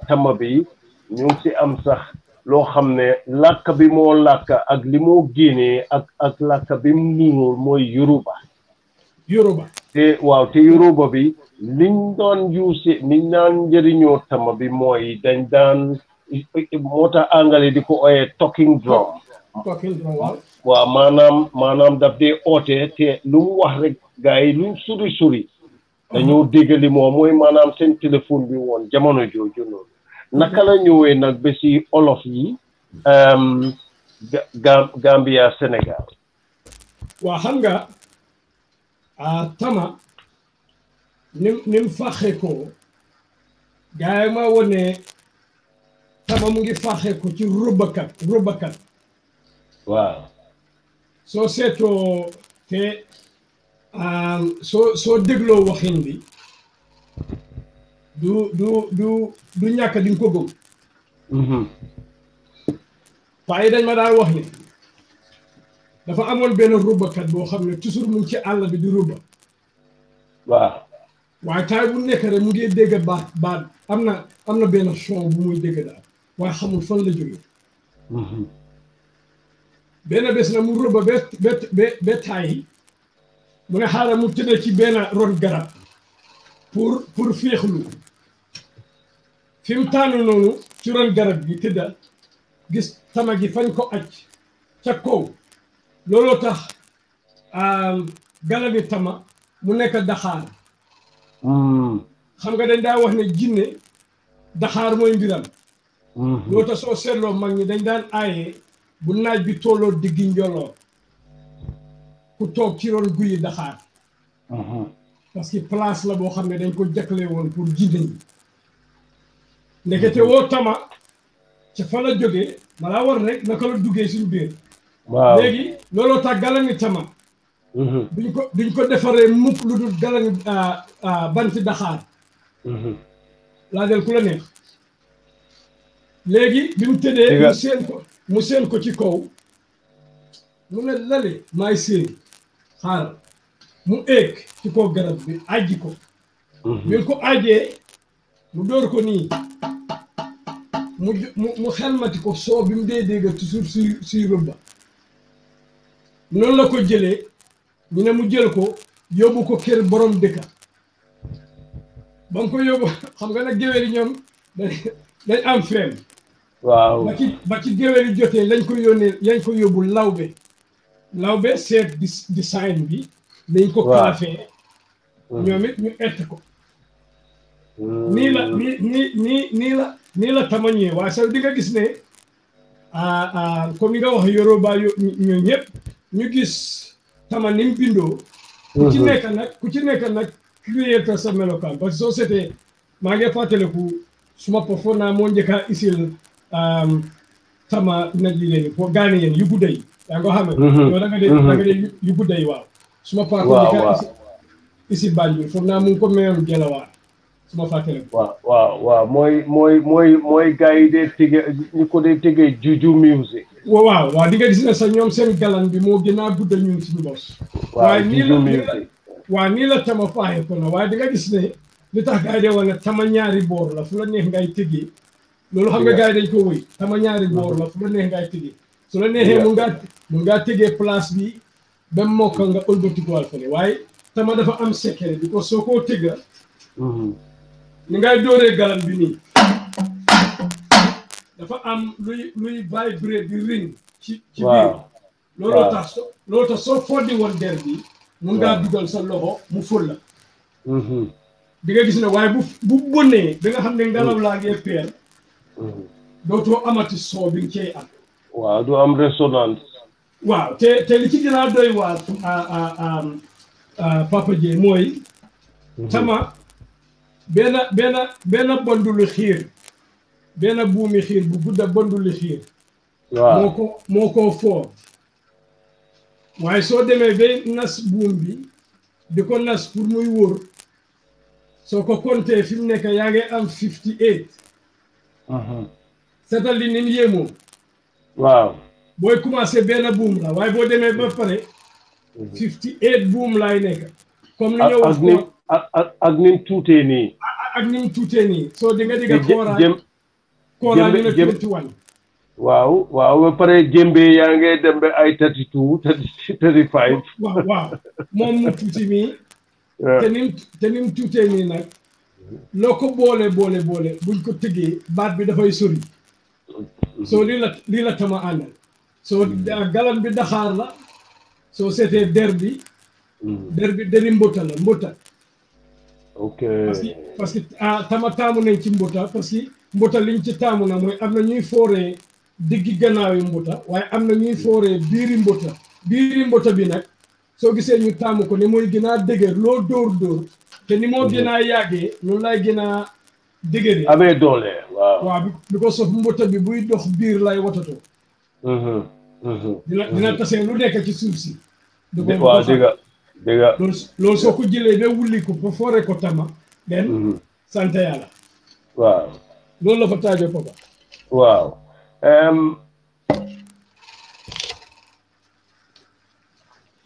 tama bi ñu ngi si am sax loo xam ne làkk bi moo làkk ak li moo génnee ak ak làkk bi mu nirool mooy yoruba yoruba te waaw te yoruba bi liñ doon yuuse niñ daan njëriñoo tama bi mooy dañ daan moo tax angale di ko ooyee talking drum waaw maanaam maanaam daf dee oote te lu mu wax rek gars yi luñ suri suri dañoo déggali moom mooy maanaam seen téléphone bi woon jamono jooju noonu naka la ñëwee nag ba si olof yi Gambia Sénégal waaw xam nga ah tama ni ni mu fàqe ko gars yi ma wone tama mu ngi fàqe ko ci rubakat rubakat waaw soo seetoo te ah, soo soo dégloo waxin bi du du du du ñàkk di nga ko gëm mhm. waaye dañ ma daan wax ni dafa amoon benn rubakat boo xam ne toujours mu ngi ci àll bi di ruba waaw waaye taay bu nekk rek mu ngi dégg baat baat am na am na benn son bu muy dégg daal waaye xamul fan la jógee mhm. benn bés na mu ruba ba ba ba taay mu ne xaaral mu tëdd ci benn ron garab pour pour féexlu fi mu tànn noonu ci ron garab gi tëdda gis tama gi fañ ko aj ca kaw looloo tax galabi tama mu nekk daxaar hmm. xam nga dañ daa wax ne jinne daxaar mooy mbiram hmm. loolu tax soo seetloo mag ñi dañ daan aaye bu naaj bi tolloo diggi njoloo ku toog ci ron guyi daxaar uh-huh. parce que place la boo xam ne dañ ko jagle woon pour jinne yi ndekete uh-huh. woo tama ca fa la jógee balaa war rek naka la duggee suñu biir waaw léegi looloo tax galani tama uh-huh. duñ ko duñ ko defaree mukk lu dul galani ah, ah, banti daxaar laa del ku la neex léegi bi mu tëddee mu seen ko mu seen ko ci kaw mu ne lale maay séen xaaral mu eeg ci kaw garab bi aji ko mhm. bi ko ajee mu door ko nii mu mu xelmati ko soo bi mu dee dégg toujours suy suy rëbba noonu la ko jëlee ñu ne mu jël ko yóbbu ko kër borom dëkka ba mu ko yóbbu xam nga nag géwél yi ñoom dañ am feem waaw ba ci ba ci géwél yi jotee lañ ko yónnee lañ ko yóbbu lawbe lawbe seet di design bi dañ ko kaafee hmm. ñoom it ñu ett ko hmm. nii la nii nii nii nii la nii la tamañee waaye sax di nga gis ne ah, ah, comme ni nga wax Yoruba ñoo ñëpp ñu gis tama ni mu bindoo ku ci mhm. nekk nag ku ci nekk nag créer ta sa melokaan parce que soo seetee maa ngi fàttaliku suma pafoon naa moo njëkkaa isil tama na ji leen foo gaane yéen yu gudda yi yaa nga xam ne mhm. yow da nga dee mhm. da nga dee yu gudda yi waaw suma paako njëkkaa isil Banjul foog naa mu ngi ko meyoon Gelawaar su ma fàttali waaw waaw waaw mooy mooy mooy mooy gars yi dee tege ñu ko dee tege juju music waaw waaw di nga gis ne sax ñoom seen galan bi moo gën a gudd ñun suñu bos waaw juju music waaw nii la tama faaye ko na waaye di nga gis ne li tax gars yi dee woon ne tama ñaari boor la fu la neex ngay tegee loolu xam nga gars yi dañ ko wëy tama ñaari boor la fu la neex ngay tegee su la neexee mun ngaa mun ngaa tegee place bi ba mokkal nga ëlbatikuwaat fële waaye tama dafa am secret bi ko soo koo tëgga mhm. ni ngay dooree galam bi nii dafa am luy luy vibrate di ring ci ci biir looloo tax looloo tax soo foddi woon der bi mun ngaa dugal sa loxo mu ful la mhm. di nga gis ne waaye bu bu bonnee da nga xam ne ngelaw laa ngee peer mhm. dootoo amati soo bi nga cey am waaw du am résonance waaw te te li ci gën a doy waar Papa Dieye mooy. tama benn benn benn bandulu xiir benn buumi xiir bu gudda bandulu xiir. waaw moo ko moo ko foor. waaye soo demee bay nas buum bi di ko nas pour muy wóor soo ko compté fi mu nekk yaa ngi am fifty eight. seetal li ni mu yéemoo. waaw booy commencé benn buum la waaye boo demee ba pare mhm. fifty eight buum laay nekk comme ni ñëw wax ak ak ni mu tuutee nii ak ni mu tuutee nii soo di nga digga kooraa kooraa ñu ne twenty one waaw waaw ba pare jëmbe yaa ngay dem ba ay thirty two thirty five waaw waaw moom mu tuuti mii te nim te nim tuutee nii nag loo ko boole boole boole buñ ko tëggee baat bi dafay sori soo lii la lii la tama àndal soo galan bi daxaar la soo seetee der bi der bi deri mbuta la mbuta ok parce que parce que ah tama taamu nañ ci mbuta parce que mbuta liñ ci taamu na mooy am na ñuy fooree diggi gannaaw yi mbuta waaye am na ñuy fooree biiri mbuta biiri mbuta bi nag soo gisee ñu taamu ko ni mooy gën a dëgër loo dóor dóor te ni moo gën a yàggee noonu lay gën a dégg nga amee doole waaw. waaw bi ko sof mbota bi buy dox biir lay watatoo. Mhm, mhm, dina mhm. dina tase lu nekk ci suuf si. da koy waaw dégg nga dégg nga loolu soo ko jëlee ba wulli ko ba foore ko tama. den sant yàlla. waaw. loolu la fa taajoo papa. waaw.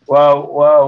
waaw waaw.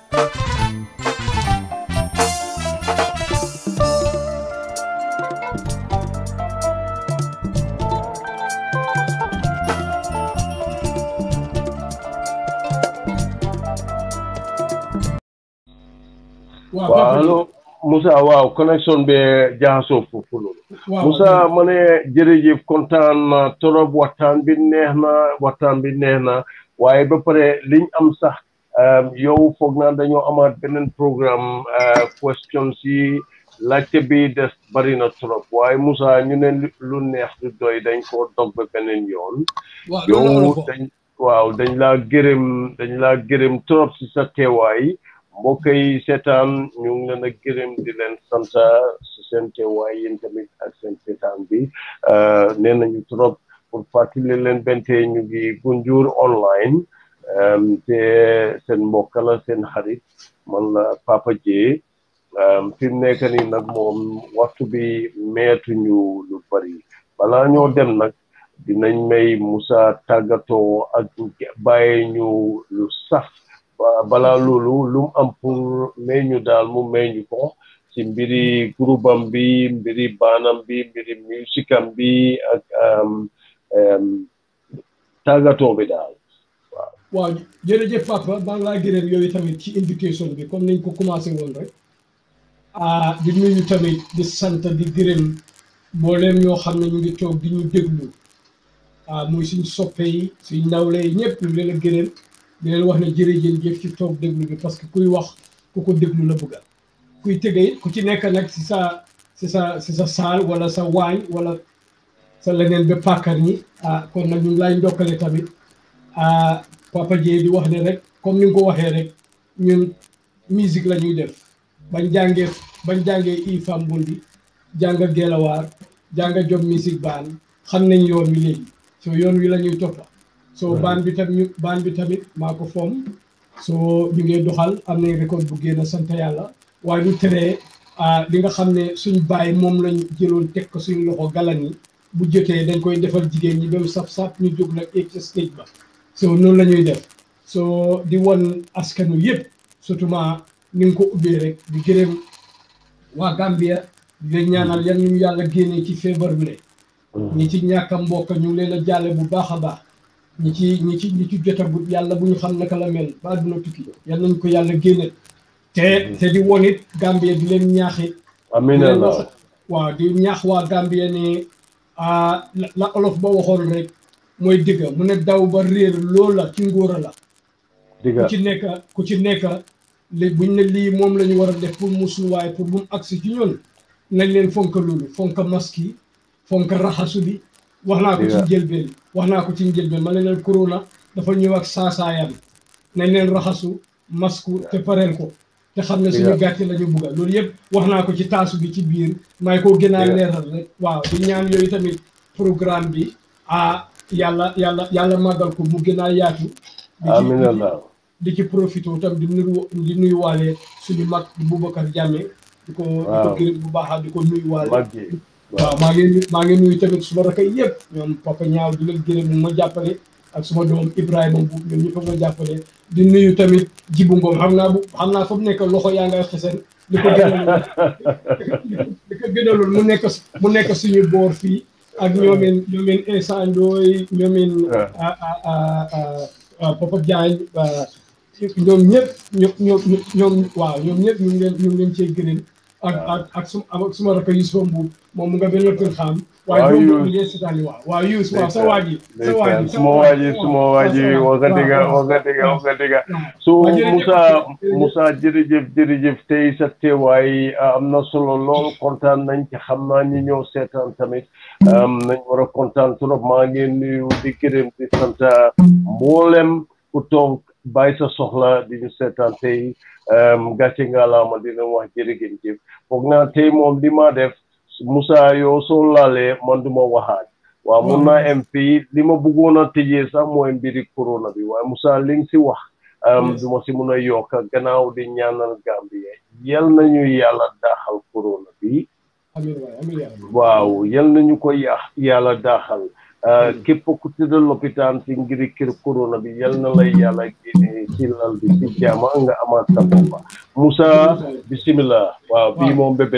waaw allo Moussa waaw connexion bi jaxasoo foofu loolu Moussa ma ne jërëjëf kontaan na trop waxtaan bi neex na waxtaan bi neex na waaye ba pare liñ am sax um, yow foog naa dañoo amaat beneen programme uh, question si laajte bi des bari na trop waaye Moussa ñu ne lu neex du doy dañ ko dog ba beneen yoon yow dañ waaw dañ laa gërëm dañ laa gërëm trop si sa teewaay mbokk yi seetaan ñu ngi leen a gërëm di leen sant si seen teewaay yéen tamit ak seen seetaan bi euh, nee nañu trop pour fàttali leen bente ñu ngi Gunjur online te seen mbokk la seen xarit man la Papa Jee fi mu nekk nii nag moom waxtu bi meetuñu lu bari balaa ñoo dem nag dinañ may Musa tàggatoo ak bàyyi ñu lu sax balaa loolu lu mu am pour may ñu daal mu may ñu ko ci mbiri groupam bi mbiri baanam bi mbiri musikam bi ak tàggatoo bi daal waaw waaw jërëjëf papa maa ngi laa gërëm yow tamit ci invitation bi comme nañ ko commencé woon rek ah di nuyu tamit di sant di gërëm mbooleem ñoo xam ne ñu ngi toog di ñu déglu ah muy suñ soppe yi suñ nawle yi ñëpp ñu leen a gërëm di leen wax ne jërëjëf jëf ci toog déglu bi parce que kuy wax ku ko déglu la bëgga kuy tëggee ku ci nekk nag si sa si sa si sa saal wala sa waañ wala sa leneen ba pàkkar ñi ah kon nag ñu laay ndokkale tamit ah Papa Dieye di wax ne rek comme ni nga ko waxee rek ñun musique la ñuy def bañ jàngee bañ jàngee i fambul bi jàng gelawaar jàng jom musique baan xam nañ yoon wi léegi so yoon wi la ñuy toppa so baan bi tam ñu baan bi tamit maa ko foom soo ñu ngi doxal am nañ récolte bu génn sant yàlla waaye ñu teree ah, li nga xam ne suñ bàyyi moom lañ jëloon teg ko suñ loxo galan yi bu jotee dañ koy defal jigéen ñi ba mu saf saf ñu jóg nag éeg ca stage ba so noonu la ñuy def soo di won askanu yëpp surtout ma ni nga ko ubbee rek di gërëm waa Gambia di leen ñaanal yan ñu yàlla génnee ci feebar bi ne ñi ci ñàkk a mbokk ñu ngi leen a jàlle bu baax a baax ñi ci ñi ci ñi ci jotagut yàlla bu ñu xam naka la mel ba àdduna tukki yal nañ ko yàlla génne te te di woon it Gambie di leen ñaaxit amiin waaw di ñaax waa Gambie ne la olof ba waxoon rek mooy dëgg mu ne daw ba réer loola ci ngóora la ku ci nekk ku ci nekk li buñ ne lii moom la ñu war a def pour musluwaay pour bu mu agsi ci ñun nañ leen fonk loolu fonk masque yi fonk raxasu bi wax naa ko ci njëlbeen wax naa ko ci njëlbeen ma ne leen corona dafa ñëw ak saasaayam nañ leen raxasu masku te pareel ko te xam ne suñu gàcce la ñu bugga loolu yëpp wax naa ko ci taasu bi ci biir may koo gën a leeral rek waaw di ñaan yooyu tamit programme bi ah yàlla yàlla yàlla màggal ko mu gën a yaatu amiin di ci profité tam di nuyu di nuyuwaale suñu mag Boubacar Diame di ko di ko gërëm bu baax di ko nuyuwaale waaw maa ngi maa ngi nuyu tamit suma rakk yëpp ñoom papa ñaaw di leen gërëm ma jàppale ak suma doom Ibrahima bu ñoom ñëpp ma jàppale di nuyu tamit jibu ngoom xam naa bu xam naa fu mu nekk loxo yaa ngay xesen li ko gënaloon li ko gënaloon mu nekk mu nekk suñu boor fii ak ñoomeen ñoomeen Insa Ndoye ñoomeen Papa Diagne ñoom ñëpp ñoom ñoom ñoom waaw ñoom ñëpp ñu ngi leen ñu ngi leen cee gërëm ak ak ak su ak suma rakk Yusufa Mbuub moom mu nga benn kër xaam. waaye boobu moom yéen si daal di waaw waaw Yus waaw sa waa ji. sa waa ji suma waa ji suma waa ji wax nga dëgg wax nga dëgg wax nga dëgg. so Moussa Moussa jërëjëf jërëjëf tey sa teewaay am na solo lool kontaan nañ ci xam naa ñi ñëw seetaan tamit. nañ war a kontaan trop maa ngi nuyu di gërëm di sant mboolem. ku toog bàyyi sa soxla di ñu seetaan tey gàcce nga laama dina wax jërëgën jëf foog naa tey moom li ma def Moussa yoo soo laalee man du ma waxaat waaw mun naa em fii li ma bëggoon a tëjee sax mooy mbiri corona bi waaye Moussa li nga si wax du ma si mun a yokk gannaaw di ñaanal Gambie yal nañu yàlla daaxal corona bi waaw yal nañu ko yàq yàlla daaxal ah, képp ku tëdd lopitaan si ngir kër corona bi yal na lay yàlla génne ci lal bi ci jaama nga amaat sa bopp Moussa bisimilah waaw bii moom bébé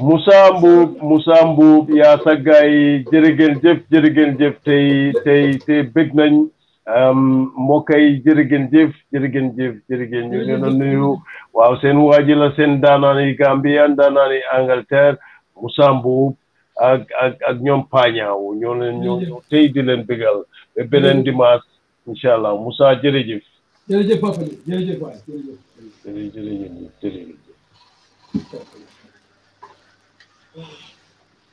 Moussa Mbuub Moussa Mbuub yaa sa gaay yi jërë ngeen jëf jërë ngeen jëf tey tey tey bëgg nañ mbokk yi jërë ngeen jëf jërë ngeen jëf jërë ngeen ñu ngi leen a nuyu waaw seen waa ji la seen daanaan yi Gambia daanaan yi Angleterre Moussa Mbuub ak ak ak ñoom Pañaaw ñoo leen ñoo ñoo tey di leen bégal ba beneen dimanche incha allah Moussa jërëjëf jërëjëf papa ji jërëjëf waay jërëjëf jërëjëf jërëjëf jërëjëf